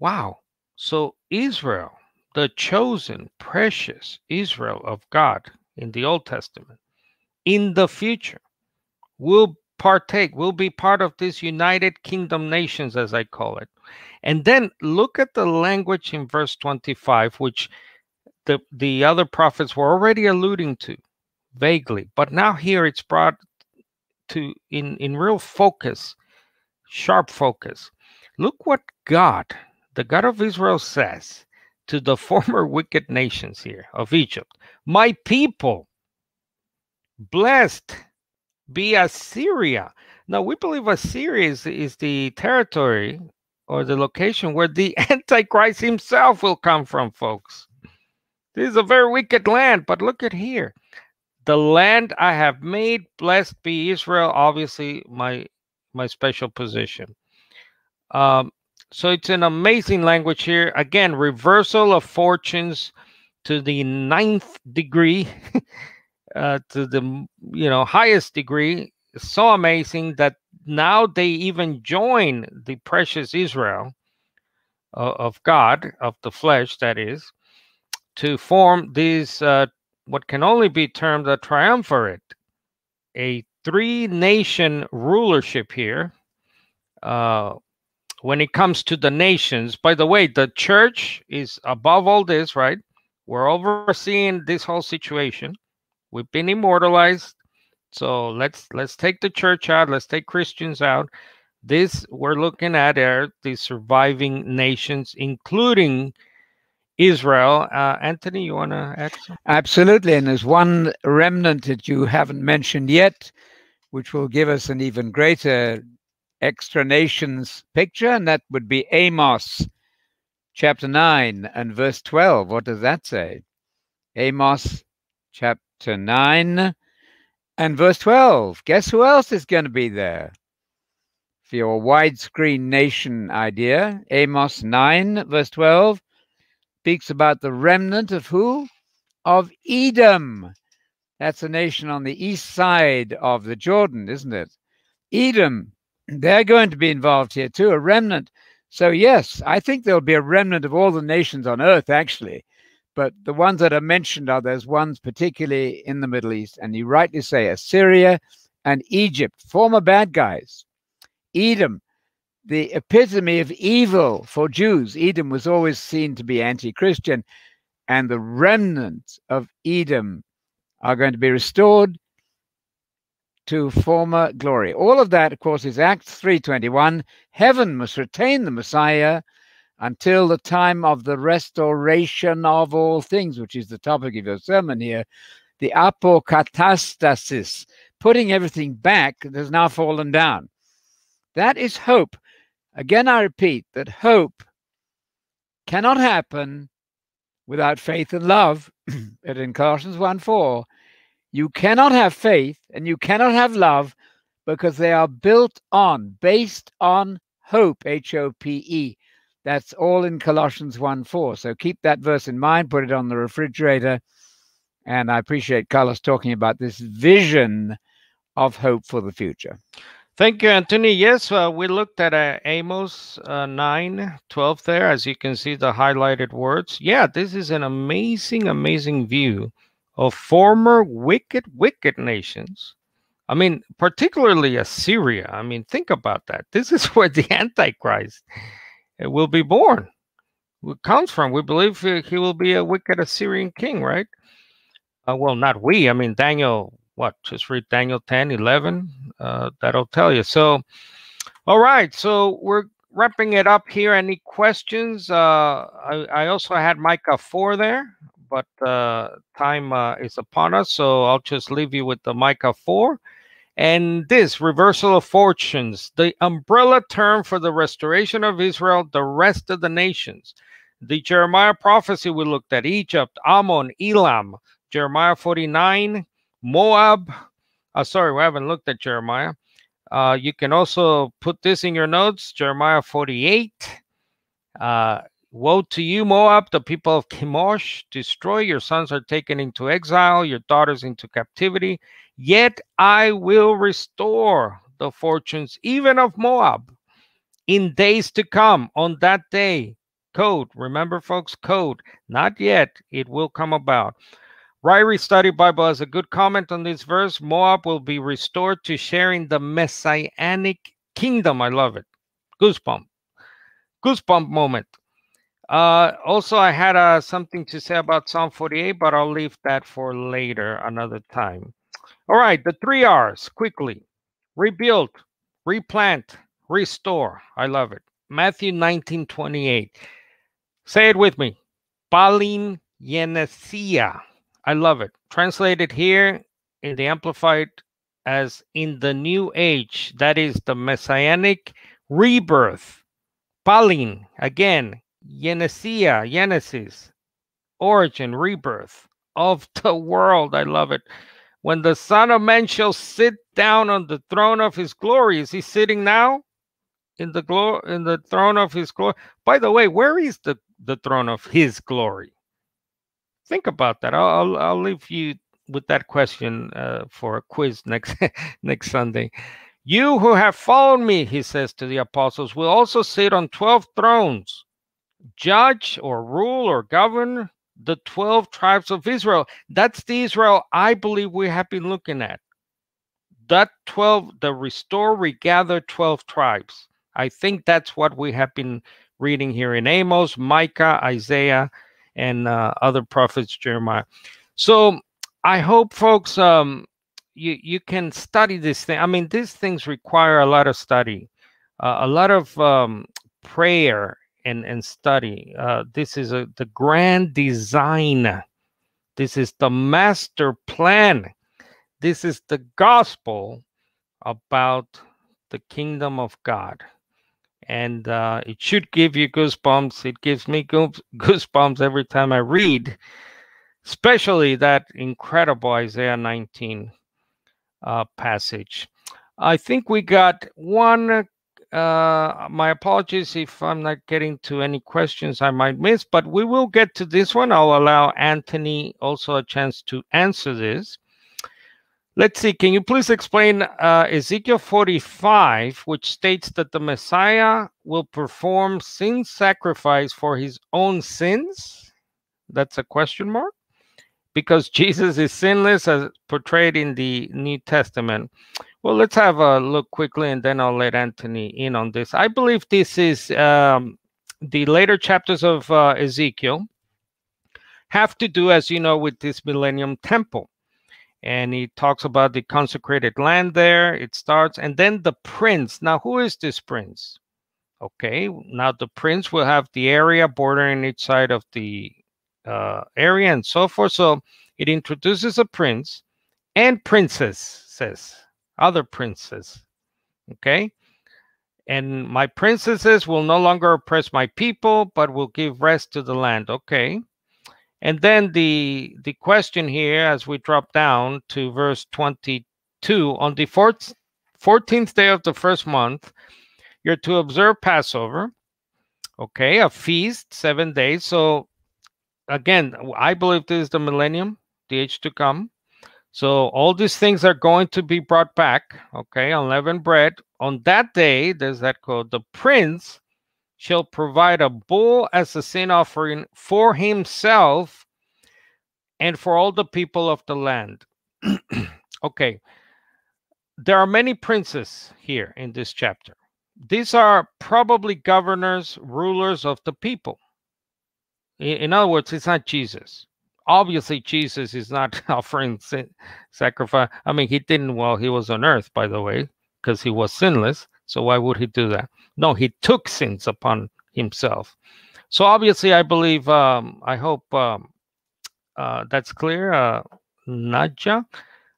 A: Wow. So Israel, the chosen, precious Israel of God in the Old Testament, in the future, will partake, will be part of this United Kingdom nations, as I call it. And then look at the language in verse 25, which the, the other prophets were already alluding to vaguely, but now here it's brought to in, in real focus, sharp focus. Look what God, the God of Israel, says to the former wicked nations here of Egypt My people, blessed be Assyria. Now, we believe Assyria is, is the territory or the location where the Antichrist himself will come from, folks. This is a very wicked land, but look at here. The land I have made, blessed be Israel, obviously my my special position. Um, so it's an amazing language here. Again, reversal of fortunes to the ninth degree, uh, to the you know highest degree. So amazing that now they even join the precious Israel uh, of God, of the flesh, that is, to form these, uh, what can only be termed a triumvirate, a three nation rulership here. Uh, when it comes to the nations, by the way, the church is above all this, right? We're overseeing this whole situation. We've been immortalized so let's let's take the church out. Let's take Christians out. This we're looking at are the surviving nations, including Israel. Uh, Anthony, you want to add? Something?
B: Absolutely, and there's one remnant that you haven't mentioned yet, which will give us an even greater extra nations picture, and that would be Amos chapter 9 and verse 12. What does that say? Amos chapter 9 and verse 12, guess who else is going to be there? For your widescreen nation idea, Amos 9, verse 12, speaks about the remnant of who? Of Edom. That's a nation on the east side of the Jordan, isn't it? Edom, they're going to be involved here too, a remnant. So, yes, I think there'll be a remnant of all the nations on earth, actually. But the ones that are mentioned are those ones, particularly in the Middle East. And you rightly say Assyria and Egypt, former bad guys. Edom, the epitome of evil for Jews. Edom was always seen to be anti Christian. And the remnants of Edom are going to be restored to former glory. All of that, of course, is Acts 3.21. Heaven must retain the Messiah until the time of the restoration of all things, which is the topic of your sermon here, the apokatastasis, putting everything back that has now fallen down. That is hope. Again, I repeat that hope cannot happen without faith and love. it in Colossians 1 4. You cannot have faith and you cannot have love because they are built on, based on hope, H O P E. That's all in Colossians 1 4. So keep that verse in mind, put it on the refrigerator. And I appreciate Carlos talking about this vision of hope for the future.
A: Thank you, Anthony. Yes, uh, we looked at uh, Amos uh, 9 12 there. As you can see, the highlighted words. Yeah, this is an amazing, amazing view of former wicked, wicked nations. I mean, particularly Assyria. I mean, think about that. This is where the Antichrist will be born. It comes from. We believe he will be a wicked Assyrian king, right? Uh, well, not we. I mean, Daniel, what? Just read Daniel 10, 11. Uh, that'll tell you. So, all right. So we're wrapping it up here. Any questions? Uh, I, I also had Micah 4 there, but uh, time uh, is upon us. So I'll just leave you with the Micah 4. And this reversal of fortunes, the umbrella term for the restoration of Israel, the rest of the nations. The Jeremiah prophecy we looked at Egypt, Ammon, Elam, Jeremiah 49, Moab. Uh, sorry, we haven't looked at Jeremiah. Uh, you can also put this in your notes Jeremiah 48. Uh, Woe to you, Moab, the people of Chemosh, destroy, your sons are taken into exile, your daughters into captivity. Yet I will restore the fortunes even of Moab in days to come. On that day, code, remember, folks, code, not yet, it will come about. Ryrie Study Bible has a good comment on this verse. Moab will be restored to sharing the messianic kingdom. I love it. Goosebump. Goosebump moment. Uh, also, I had uh, something to say about Psalm 48, but I'll leave that for later, another time. All right, the three R's quickly rebuild, replant, restore. I love it. Matthew 19 28. Say it with me. Palin Yenesia. I love it. Translated here in the Amplified as in the new age, that is the messianic rebirth. Palin, again, Genesia, Genesis, origin, rebirth of the world. I love it. When the Son of Man shall sit down on the throne of his glory, is he sitting now in the glory in the throne of his glory? By the way, where is the, the throne of his glory? think about that. I'll, I'll, I'll leave you with that question uh, for a quiz next next Sunday. You who have followed me, he says to the apostles, will also sit on 12 thrones, judge or rule or govern the 12 tribes of Israel. That's the Israel I believe we have been looking at. That 12, the restore, regather 12 tribes. I think that's what we have been reading here in Amos, Micah, Isaiah, and uh, other prophets, Jeremiah. So I hope, folks, um, you you can study this thing. I mean, these things require a lot of study, uh, a lot of um, prayer and and study. Uh, this is a the grand design. This is the master plan. This is the gospel about the kingdom of God and uh, it should give you goosebumps. It gives me goosebumps every time I read, especially that incredible Isaiah 19 uh, passage. I think we got one. Uh, my apologies if I'm not getting to any questions I might miss, but we will get to this one. I'll allow Anthony also a chance to answer this. Let's see, can you please explain uh, Ezekiel 45, which states that the Messiah will perform sin sacrifice for his own sins? That's a question mark. Because Jesus is sinless as portrayed in the New Testament. Well, let's have a look quickly and then I'll let Anthony in on this. I believe this is um, the later chapters of uh, Ezekiel have to do, as you know, with this millennium temple and he talks about the consecrated land there. It starts, and then the prince. Now, who is this prince? Okay, now the prince will have the area bordering each side of the uh, area and so forth. So it introduces a prince and princess, says other princes. Okay, and my princesses will no longer oppress my people, but will give rest to the land. Okay. And then the the question here, as we drop down to verse 22, on the fourth, 14th day of the first month, you're to observe Passover. Okay, a feast, seven days. So again, I believe this is the millennium, the age to come. So all these things are going to be brought back. Okay, unleavened bread. On that day, there's that code. The prince shall provide a bull as a sin offering for himself and for all the people of the land. okay. There are many princes here in this chapter. These are probably governors, rulers of the people. In other words, it's not Jesus. Obviously, Jesus is not offering sacrifice. I mean, he didn't while he was on earth, by the way, because he was sinless. So why would he do that? No, he took sins upon himself. So obviously, I believe, um, I hope um, uh, that's clear. Uh, Naja,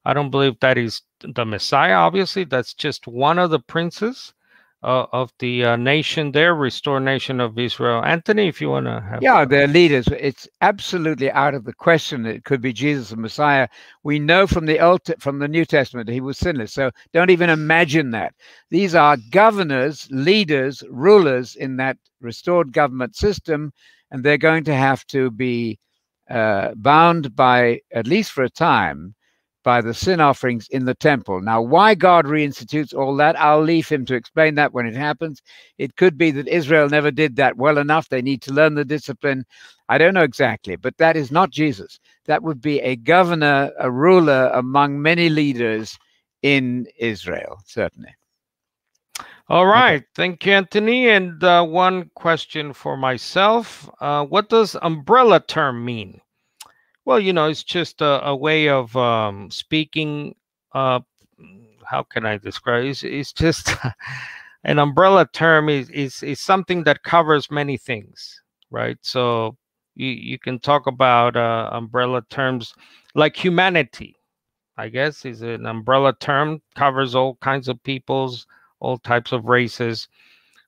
A: I don't believe that is the Messiah. Obviously, that's just one of the princes. Uh, of the uh, nation there, restore nation of Israel. Anthony, if you want to have.
B: Yeah, they're leaders. It's absolutely out of the question. It could be Jesus the Messiah. We know from the Old, from the New Testament, he was sinless. So don't even imagine that. These are governors, leaders, rulers in that restored government system, and they're going to have to be uh, bound by, at least for a time, by the sin offerings in the temple. Now, why God reinstitutes all that, I'll leave him to explain that when it happens. It could be that Israel never did that well enough. They need to learn the discipline. I don't know exactly, but that is not Jesus. That would be a governor, a ruler among many leaders in Israel, certainly.
A: All right. Okay. Thank you, Anthony. And uh, one question for myself uh, What does umbrella term mean? Well, you know, it's just a, a way of um, speaking. Uh, how can I describe? It's, it's just an umbrella term is, is is something that covers many things, right? So you you can talk about uh, umbrella terms like humanity. I guess is an umbrella term covers all kinds of peoples, all types of races.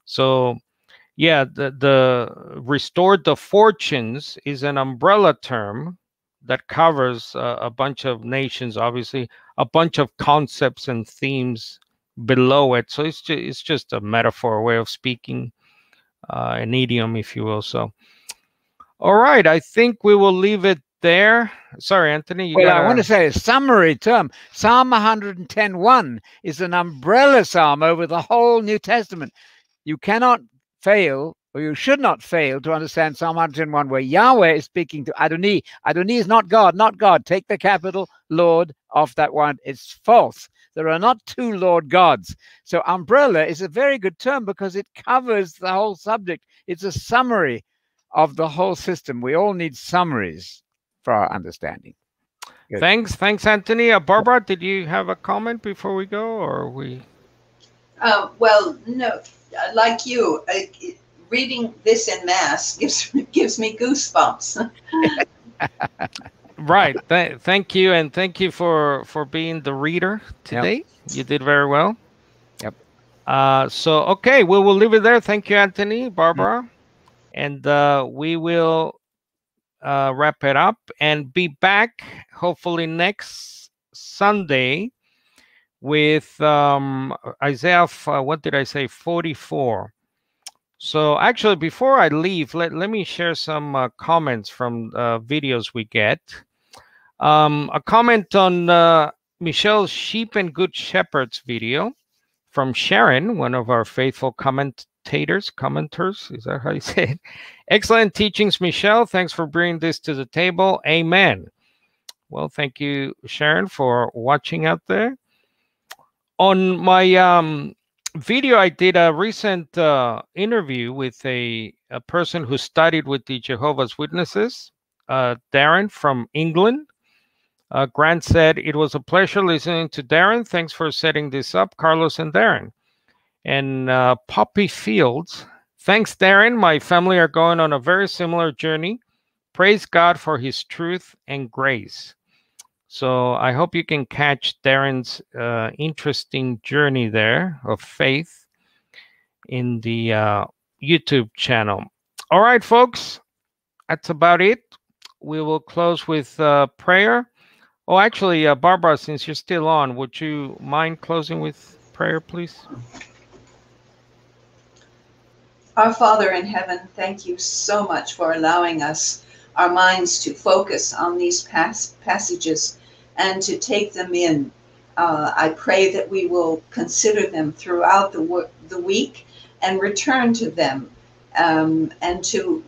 A: So yeah, the the restored the fortunes is an umbrella term that covers uh, a bunch of nations, obviously, a bunch of concepts and themes below it. So it's just, it's just a metaphor, a way of speaking, uh, an idiom, if you will. So, all right, I think we will leave it there. Sorry, Anthony.
B: well, gotta... I want to say a summary term. Psalm 110.1 is an umbrella psalm over the whole New Testament. You cannot fail or you should not fail to understand Psalm 101, where Yahweh is speaking to Adonai. Adonai is not God, not God. Take the capital Lord off that one. It's false. There are not two Lord gods. So umbrella is a very good term because it covers the whole subject. It's a summary of the whole system. We all need summaries for our understanding.
A: Good. Thanks, thanks, Anthony. Uh, Barbara, did you have a comment before we go, or we?
D: Uh, well, no. Like you, I, reading this in Amos gives gives me goosebumps.
A: right. Th- thank you, and thank you for for being the reader today. Yep. You did very well.
B: Yep.
A: Uh, so okay, we will leave it there. Thank you, Anthony, Barbara, yep. and uh, we will uh, wrap it up and be back hopefully next Sunday with um, Isaiah. Uh, what did I say? Forty-four. So actually, before I leave, let, let me share some uh, comments from uh, videos we get. Um, a comment on uh, Michelle's Sheep and Good Shepherds video from Sharon, one of our faithful commentators, commenters, is that how you say it? Excellent teachings, Michelle. Thanks for bringing this to the table. Amen. Well, thank you, Sharon, for watching out there. On my um, video, I did a recent uh, interview with a, a person who studied with the Jehovah's Witnesses, uh, Darren from England. Uh, Grant said, It was a pleasure listening to Darren. Thanks for setting this up, Carlos and Darren. And uh, Poppy Fields, thanks, Darren. My family are going on a very similar journey. Praise God for his truth and grace. So I hope you can catch Darren's uh, interesting journey there of faith in the uh, YouTube channel. All right, folks, that's about it. We will close with uh, prayer. Oh, actually, uh, Barbara, since you're still on, would you mind closing with prayer, please?
D: Our Father in heaven, thank you so much for allowing us our minds to focus on these pas- passages and to take them in. Uh, I pray that we will consider them throughout the, the week and return to them um, and to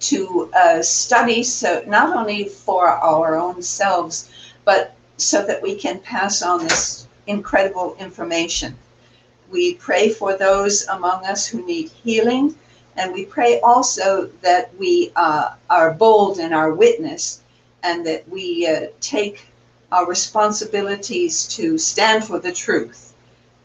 D: to uh, study so not only for our own selves but so that we can pass on this incredible information. We pray for those among us who need healing, and we pray also that we uh, are bold in our witness and that we uh, take our responsibilities to stand for the truth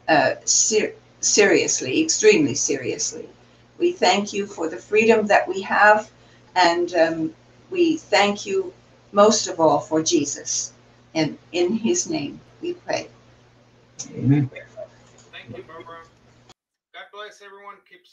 D: uh, ser- seriously, extremely seriously. We thank you for the freedom that we have, and um, we thank you most of all for Jesus. And in his name we pray.
B: Amen.
A: Thank you, Barbara. God bless everyone. Keep